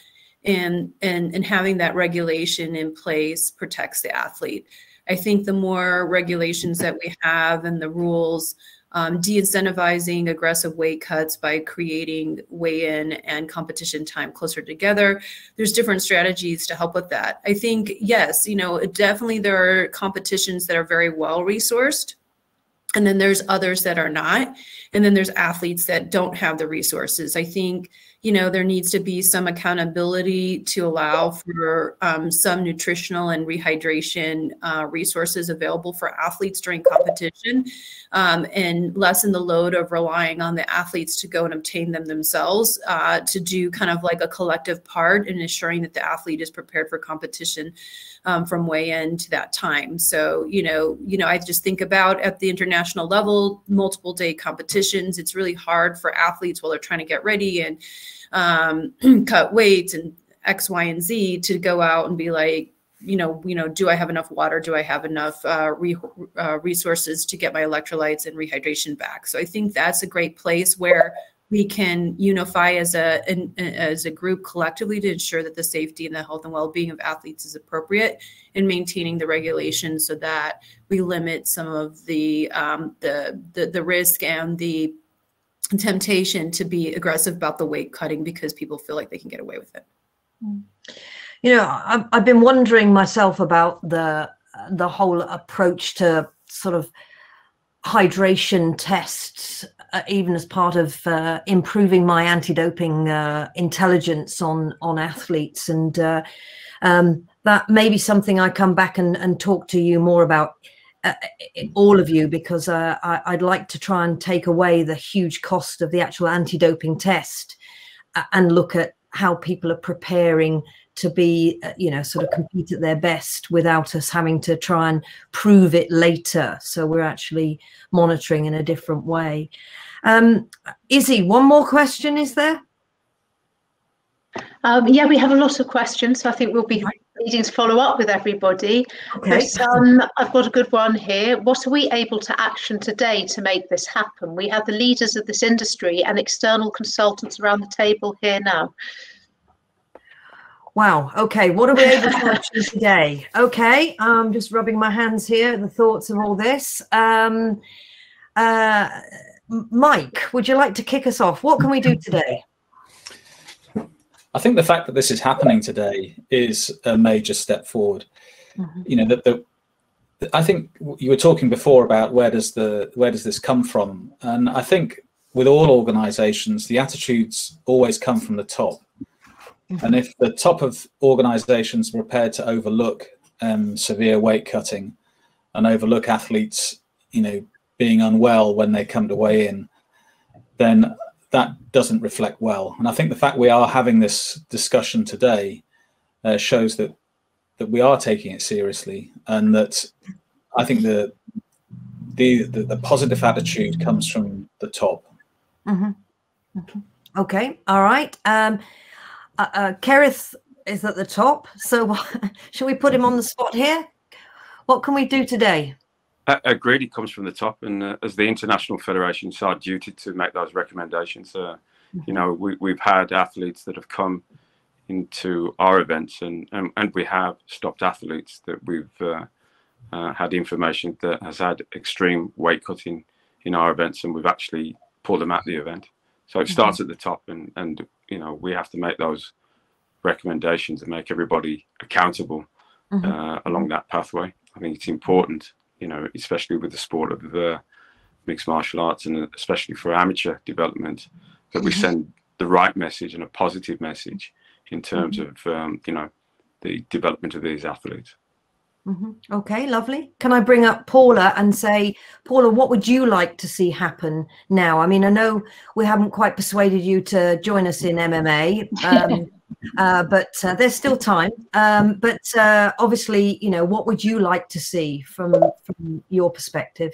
S3: and and and having that regulation in place protects the athlete. I think the more regulations that we have and the rules um, de-incentivizing aggressive weight cuts by creating weigh-in and competition time closer together. There's different strategies to help with that. I think yes, you know, definitely there are competitions that are very well resourced and then there's others that are not. And then there's athletes that don't have the resources. I think you know there needs to be some accountability to allow for um, some nutritional and rehydration uh, resources available for athletes during competition um, and lessen the load of relying on the athletes to go and obtain them themselves uh, to do kind of like a collective part in ensuring that the athlete is prepared for competition um, from weigh in to that time. So, you know, you know, I just think about at the international level, multiple day competitions. It's really hard for athletes while they're trying to get ready and um, <clears throat> cut weights and X, Y, and Z to go out and be like, you know, you know, do I have enough water? Do I have enough uh, re, uh, resources to get my electrolytes and rehydration back? So I think that's a great place where we can unify as a an, as a group collectively to ensure that the safety and the health and well-being of athletes is appropriate in maintaining the regulations so that we limit some of the um, the, the the risk and the temptation to be aggressive about the weight cutting because people feel like they can get away with it.
S1: You know, I've, I've been wondering myself about the the whole approach to sort of hydration tests uh, even as part of uh, improving my anti-doping uh, intelligence on on athletes and uh, um, that may be something I come back and, and talk to you more about uh, all of you because uh, I, would like to try and take away the huge cost of the actual anti-doping test and look at how people are preparing to be, you know, sort of compete at their best without us having to try and prove it later. So we're actually monitoring in a different way. Um, Izzy, one more question, is there?
S7: Um, yeah, we have a lot of questions, so I think we'll be needing to follow up with everybody. Okay. um, I've got a good one here. What are we able to action today to make this happen? We have the leaders of this industry and external consultants around the table here now.
S1: Wow. Okay. What are we able to <laughs> achieve today? Okay. I'm just rubbing my hands here. The thoughts of all this. Um, uh, Mike, would you like to kick us off? What can we do today?
S5: I think the fact that this is happening today is a major step forward. Mm-hmm. You know that the, I think you were talking before about where does the where does this come from, and I think with all organisations, the attitudes always come from the top. And if the top of organizations are prepared to overlook um, severe weight cutting and overlook athletes, you know, being unwell when they come to weigh in, then that doesn't reflect well. And I think the fact we are having this discussion today uh, shows that that we are taking it seriously, and that I think the the the, the positive attitude comes from the top.
S1: Mm-hmm. Mm-hmm. Okay, all right. Um, uh, uh, Kerrith is at the top, so <laughs> shall we put him on the spot here? What can we do today?
S6: Agreed, it comes from the top, and uh, as the international federation, it's our duty to make those recommendations. Uh, you know, we, we've had athletes that have come into our events, and, and, and we have stopped athletes that we've uh, uh, had information that has had extreme weight cutting in our events, and we've actually pulled them at the event. So it starts mm-hmm. at the top, and and you know we have to make those recommendations and make everybody accountable mm-hmm. uh, along that pathway. I think it's important, you know, especially with the sport of uh, mixed martial arts, and especially for amateur development, that we mm-hmm. send the right message and a positive message in terms mm-hmm. of um, you know the development of these athletes.
S1: Mm-hmm. Okay, lovely. Can I bring up Paula and say, Paula, what would you like to see happen now? I mean, I know we haven't quite persuaded you to join us in MMA, um, <laughs> uh, but uh, there's still time. Um, but uh, obviously, you know, what would you like to see from from your perspective?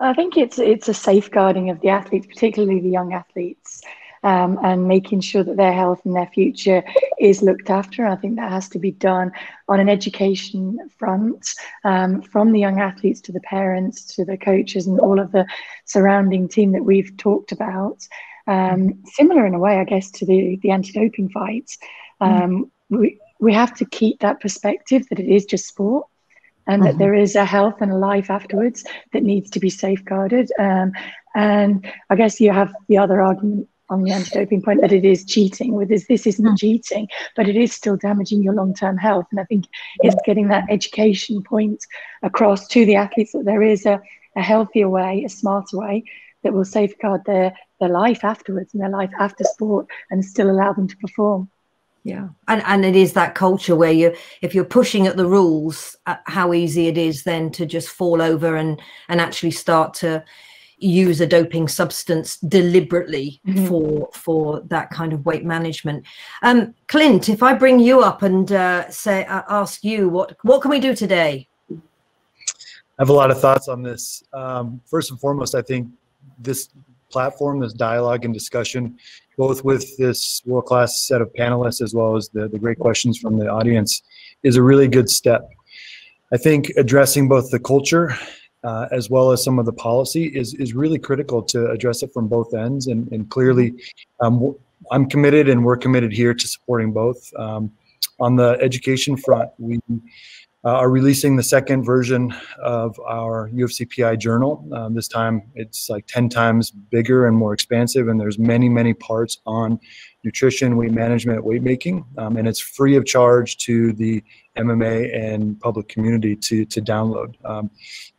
S2: I think it's it's a safeguarding of the athletes, particularly the young athletes um, and making sure that their health and their future is looked after. I think that has to be done on an education front, um, from the young athletes to the parents to the coaches and all of the surrounding team that we've talked about. Um, similar in a way, I guess, to the, the anti doping fights. Um, we, we have to keep that perspective that it is just sport and that mm-hmm. there is a health and a life afterwards that needs to be safeguarded. Um, and I guess you have the other argument on the anti-doping point that it is cheating with this this isn't mm. cheating but it is still damaging your long-term health and i think it's getting that education point across to the athletes that there is a, a healthier way a smarter way that will safeguard their their life afterwards and their life after sport and still allow them to perform
S1: yeah and and it is that culture where you if you're pushing at the rules uh, how easy it is then to just fall over and and actually start to use a doping substance deliberately mm-hmm. for for that kind of weight management. Um, Clint, if I bring you up and uh, say uh, ask you what what can we do today?
S4: I have a lot of thoughts on this. Um, first and foremost, I think this platform, this dialogue and discussion, both with this world-class set of panelists as well as the, the great questions from the audience, is a really good step. I think addressing both the culture uh, as well as some of the policy is is really critical to address it from both ends. And, and clearly, um, I'm committed, and we're committed here to supporting both. Um, on the education front, we are releasing the second version of our UFCPI journal. Um, this time, it's like 10 times bigger and more expansive, and there's many, many parts on nutrition, weight management, weight making, um, and it's free of charge to the MMA and public community to to download. Um,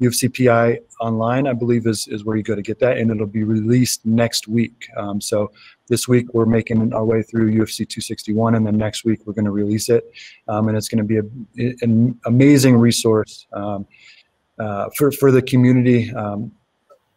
S4: UFCPI online, I believe, is is where you go to get that, and it'll be released next week. Um, so this week we're making our way through UFC 261, and then next week we're going to release it, um, and it's going to be a, an amazing resource um, uh, for for the community, um,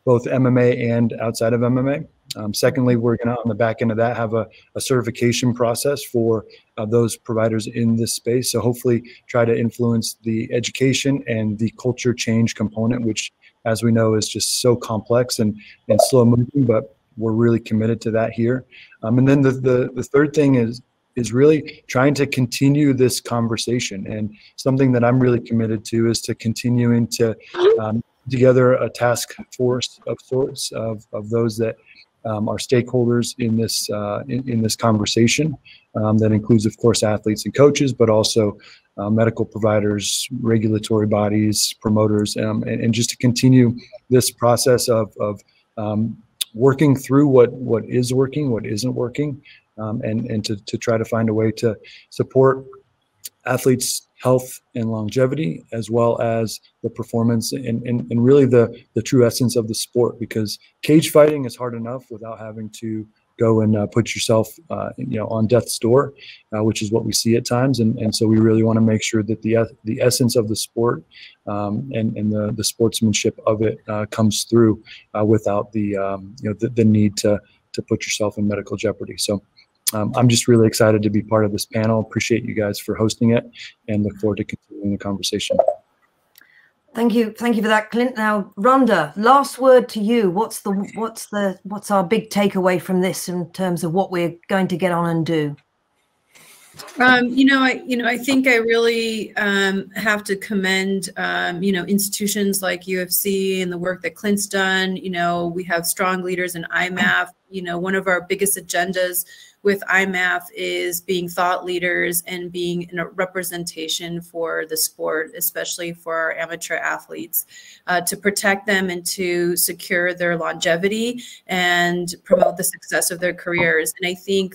S4: both MMA and outside of MMA. Um, secondly, we're going to, on the back end of that, have a, a certification process for uh, those providers in this space. So hopefully try to influence the education and the culture change component, which as we know is just so complex and, and slow moving, but we're really committed to that here. Um, and then the, the, the third thing is is really trying to continue this conversation. And something that I'm really committed to is to continuing to um, together a task force of sorts of, of those that um, stakeholders in this uh, in, in, this conversation. Um, that includes, of course, athletes and coaches, but also uh, medical providers, regulatory bodies, promoters, um, and, and, just to continue this process of, of um, working through what what is working, what isn't working, um, and and to, to try to find a way to support athletes health and longevity, as well as the performance and, and, and really the, the true essence of the sport. Because cage fighting is hard enough without having to go and uh, put yourself, uh, you know, on death's door, uh, which is what we see at times. And, and so we really want to make sure that the the essence of the sport um, and and the, the sportsmanship of it uh, comes through uh, without the um, you know the, the need to to put yourself in medical jeopardy. So. Um, I'm just really excited to be part of this panel. Appreciate you guys for hosting it and look forward to continuing the conversation.
S1: Thank you, thank you for that, Clint. Now, Randa, last word to you. What's the what's the what's our big takeaway from this in terms of what we're going to get on and do?
S3: Um, you know, I you know I think I really um, have to commend um, you know institutions like UFC and the work that Clint's done. You know, we have strong leaders in IMMAF. You know, one of our biggest agendas with IMMAF is being thought leaders and being a representation for the sport, especially for our amateur athletes, uh, to protect them and to secure their longevity and promote the success of their careers. And I think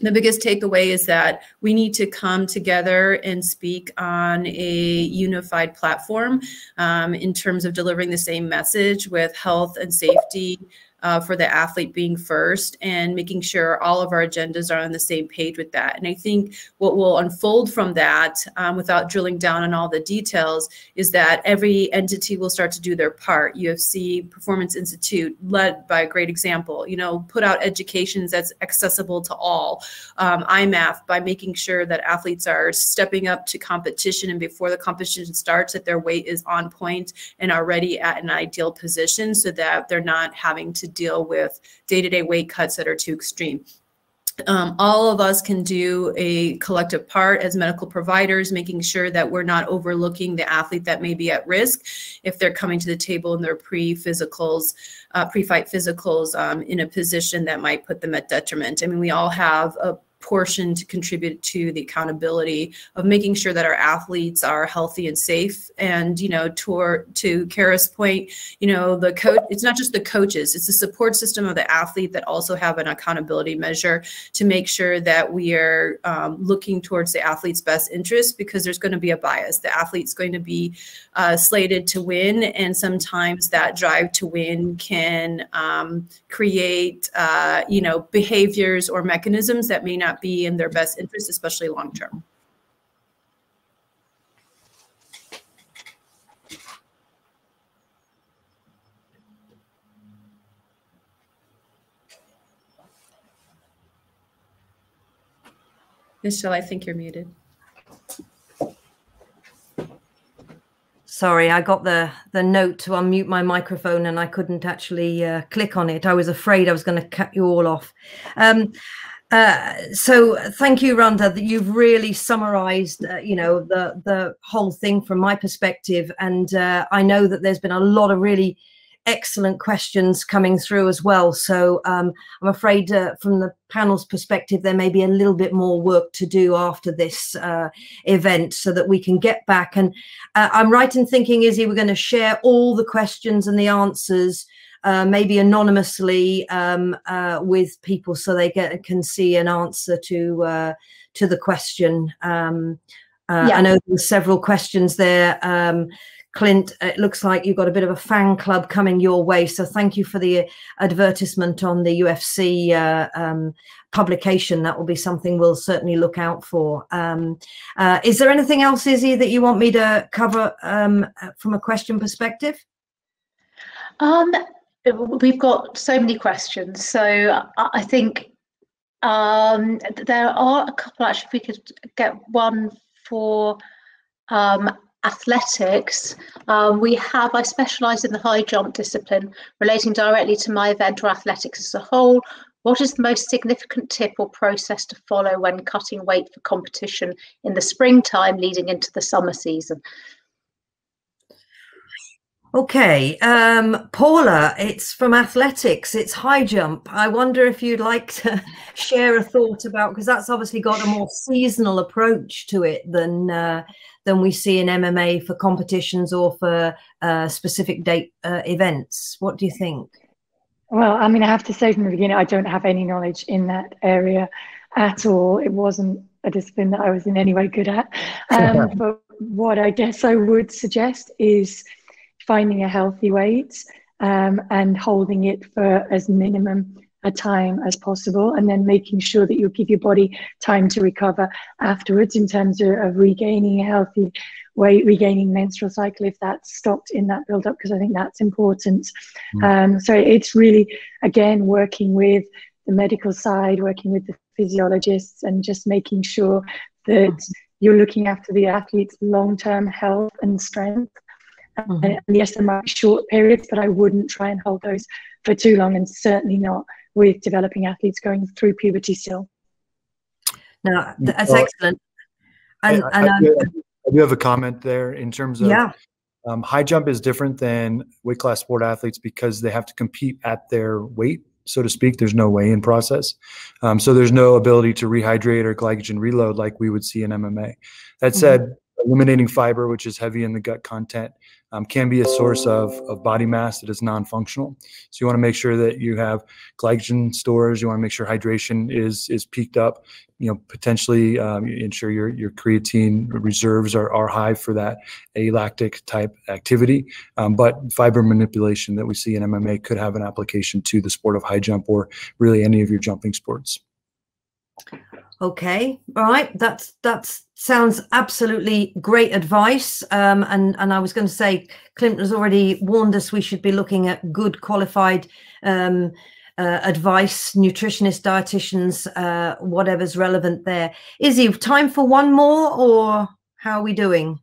S3: the biggest takeaway is that we need to come together and speak on a unified platform um, in terms of delivering the same message with health and safety uh, for the athlete being first and making sure all of our agendas are on the same page with that. And I think what will unfold from that, um, without drilling down on all the details, is that every entity will start to do their part. UFC Performance Institute, led by a great example, you know, put out educations that's accessible to all. Um, IMMAF by making sure that athletes are stepping up to competition and before the competition starts, that their weight is on point and already at an ideal position so that they're not having to deal with day-to-day weight cuts that are too extreme. Um, all of us can do a collective part as medical providers, making sure that we're not overlooking the athlete that may be at risk if they're coming to the table in their pre-physicals, uh, pre-fight physicals um, in a position that might put them at detriment. I mean, we all have a portion to contribute to the accountability of making sure that our athletes are healthy and safe. And, you know, to, to Kara's point, you know, the coach, it's not just the coaches, it's the support system of the athlete that also have an accountability measure to make sure that we are um, looking towards the athlete's best interest because there's going to be a bias. The athlete's going to be uh, slated to win. And sometimes that drive to win can um, create, uh, you know, behaviors or mechanisms that may not be in their best interest, especially long term. Michele, I think you're muted.
S1: Sorry, I got the the note to unmute my microphone and I couldn't actually uh, click on it. I was afraid I was going to cut you all off. Um, uh, so thank you, Randa, that you've really summarized, uh, you know, the the whole thing from my perspective. And uh, I know that there's been a lot of really excellent questions coming through as well. So um, I'm afraid uh, from the panel's perspective, there may be a little bit more work to do after this uh, event so that we can get back. And uh, I'm right in thinking, Izzy, we're going to share all the questions and the answers uh, maybe anonymously um, uh, with people so they get can see an answer to uh, to the question. Um, uh, yeah. I know there's several questions there. Um, Clint, it looks like you've got a bit of a fan club coming your way. So thank you for the advertisement on the UFC uh, um, publication. That will be something we'll certainly look out for. Um, uh, is there anything else, Izzy, that you want me to cover um, from a question perspective?
S7: We've got so many questions. So I think um, there are a couple. Actually, if we could get one for um, athletics. Um, we have. I specialise in the high jump discipline, relating directly to my event or athletics as a whole. What is the most significant tip or process to follow when cutting weight for competition in the springtime leading into the summer season?
S1: Okay, um, Paula, it's from athletics, it's high jump. I wonder if you'd like to <laughs> share a thought about because that's obviously got a more seasonal approach to it than uh, than we see in MMA for competitions or for uh, specific date uh, events. What do you think?
S2: Well, I mean, I have to say from the beginning, I don't have any knowledge in that area at all. It wasn't a discipline that I was in any way good at. Um, <laughs> but what I guess I would suggest is finding a healthy weight um, and holding it for as minimum a time as possible and then making sure that you give your body time to recover afterwards in terms of, of regaining a healthy weight regaining menstrual cycle if that's stopped in that build up because i think that's important mm. um, so it's really again working with the medical side working with the physiologists and just making sure that you're looking after the athlete's long-term health and strength mm-hmm. and yes there might be short periods but i wouldn't try and hold those for too long and certainly not with developing athletes going through puberty still.
S1: No, that's excellent. And,
S4: I,
S1: and
S4: I, do, I, do, have a comment there in terms of
S1: yeah.
S4: Um, high jump is different than weight class sport athletes because they have to compete at their weight, so to speak. There's no weigh in process. Um, so there's no ability to rehydrate or glycogen reload like we would see in MMA. That said, mm-hmm. eliminating fiber, which is heavy in the gut content, um, can be a source of, of body mass that is non-functional. So you want to make sure that you have glycogen stores. You want to make sure hydration is is peaked up. You know, potentially um, ensure your your creatine reserves are, are high for that alactic type activity. Um, but fiber manipulation that we see in MMA could have an application to the sport of high jump or really any of your jumping sports.
S1: Okay, all right. That's that's sounds absolutely great advice. Um, and and I was going to say, Clint has already warned us we should be looking at good qualified um, uh, advice, nutritionists, dietitians, uh, whatever's relevant there. Izzy, time for one more, or how are we doing?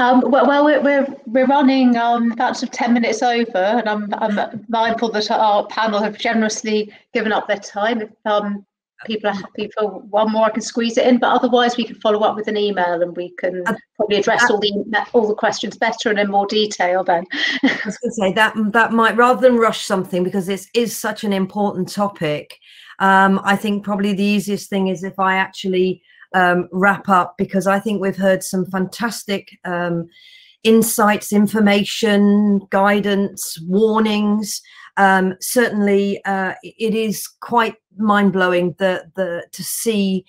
S7: Um, well, we're, we're, we're running um, about sort of 10 minutes over, and I'm, I'm mindful that our panel have generously given up their time. If um, people are happy for one more, I can squeeze it in, but otherwise we can follow up with an email and we can probably address all the all the questions better and in more detail then.
S1: I was going to say that that might, rather than rush something, because this is such an important topic, um, I think probably the easiest thing is if I actually um, wrap up because I think we've heard some fantastic um, insights, information, guidance, warnings. Um, certainly, uh, it is quite mind blowing the the to see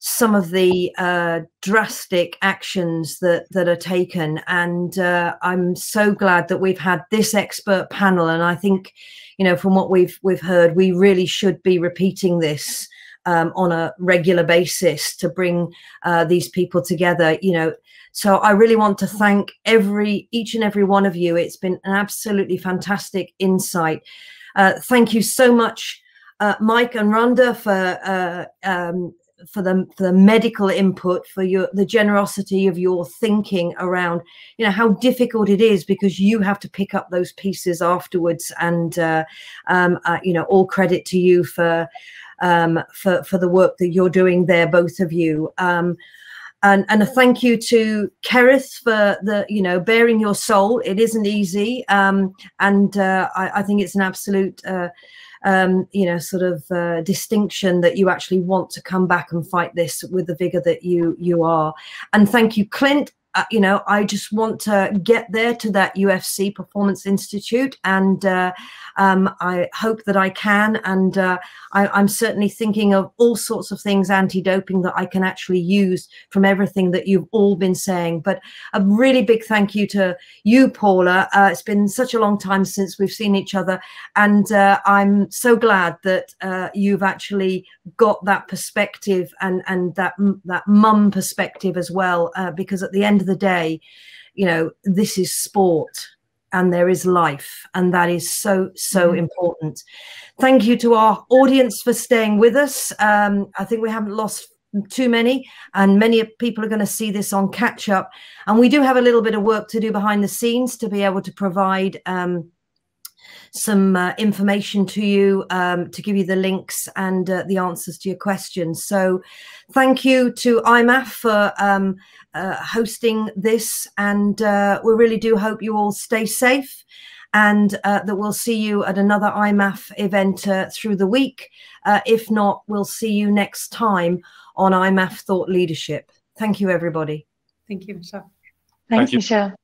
S1: some of the uh, drastic actions that that are taken, and uh, I'm so glad that we've had this expert panel. And I think, you know, from what we've we've heard, we really should be repeating this um, on a regular basis to bring uh, these people together you know. So i really want to thank every each and every one of you. It's been an absolutely fantastic insight. Uh, thank you so much uh, mike and randa for uh, um, for the for the medical input for your the generosity of your thinking around you know how difficult it is because you have to pick up those pieces afterwards. And uh, um, uh, you know all credit to you for um, for for the work that you're doing there, both of you. Um, and, and a thank you to Kerrith for the you know bearing your soul. It isn't easy, um, and uh, I, I, think it's an absolute. Uh, um, you know, sort of uh, distinction that you actually want to come back and fight this with the vigor that you you are. And thank you, Clint, uh, you know, I just want to get there to that UFC Performance Institute, and uh, um, I hope that I can. And uh, I, am certainly thinking of all sorts of things anti-doping that I can actually use from everything that you've all been saying. But a really big thank you to you, Paula. Uh, it's been such a long time since we've seen each other, and uh, I'm so glad that uh, you've actually got that perspective and and that that mum perspective as well. because at the end of the day, you know, this is sport and there is life and that is so so mm. important. Thank you to our audience for staying with us. Um, i think we haven't lost too many and many people are going to see this on catch up. And we do have a little bit of work to do behind the scenes to be able to provide um, some uh, information to you um, to give you the links and uh, the answers to your questions. So, thank you to IMMAF for um, uh, hosting this, and uh, we really do hope you all stay safe. And uh, that we'll see you at another IMMAF event uh, through the week. if not, we'll see you next time on IMMAF Thought Leadership. Thank you, everybody.
S3: Thank you, Michele.
S2: Thanks, Thank you. Michele.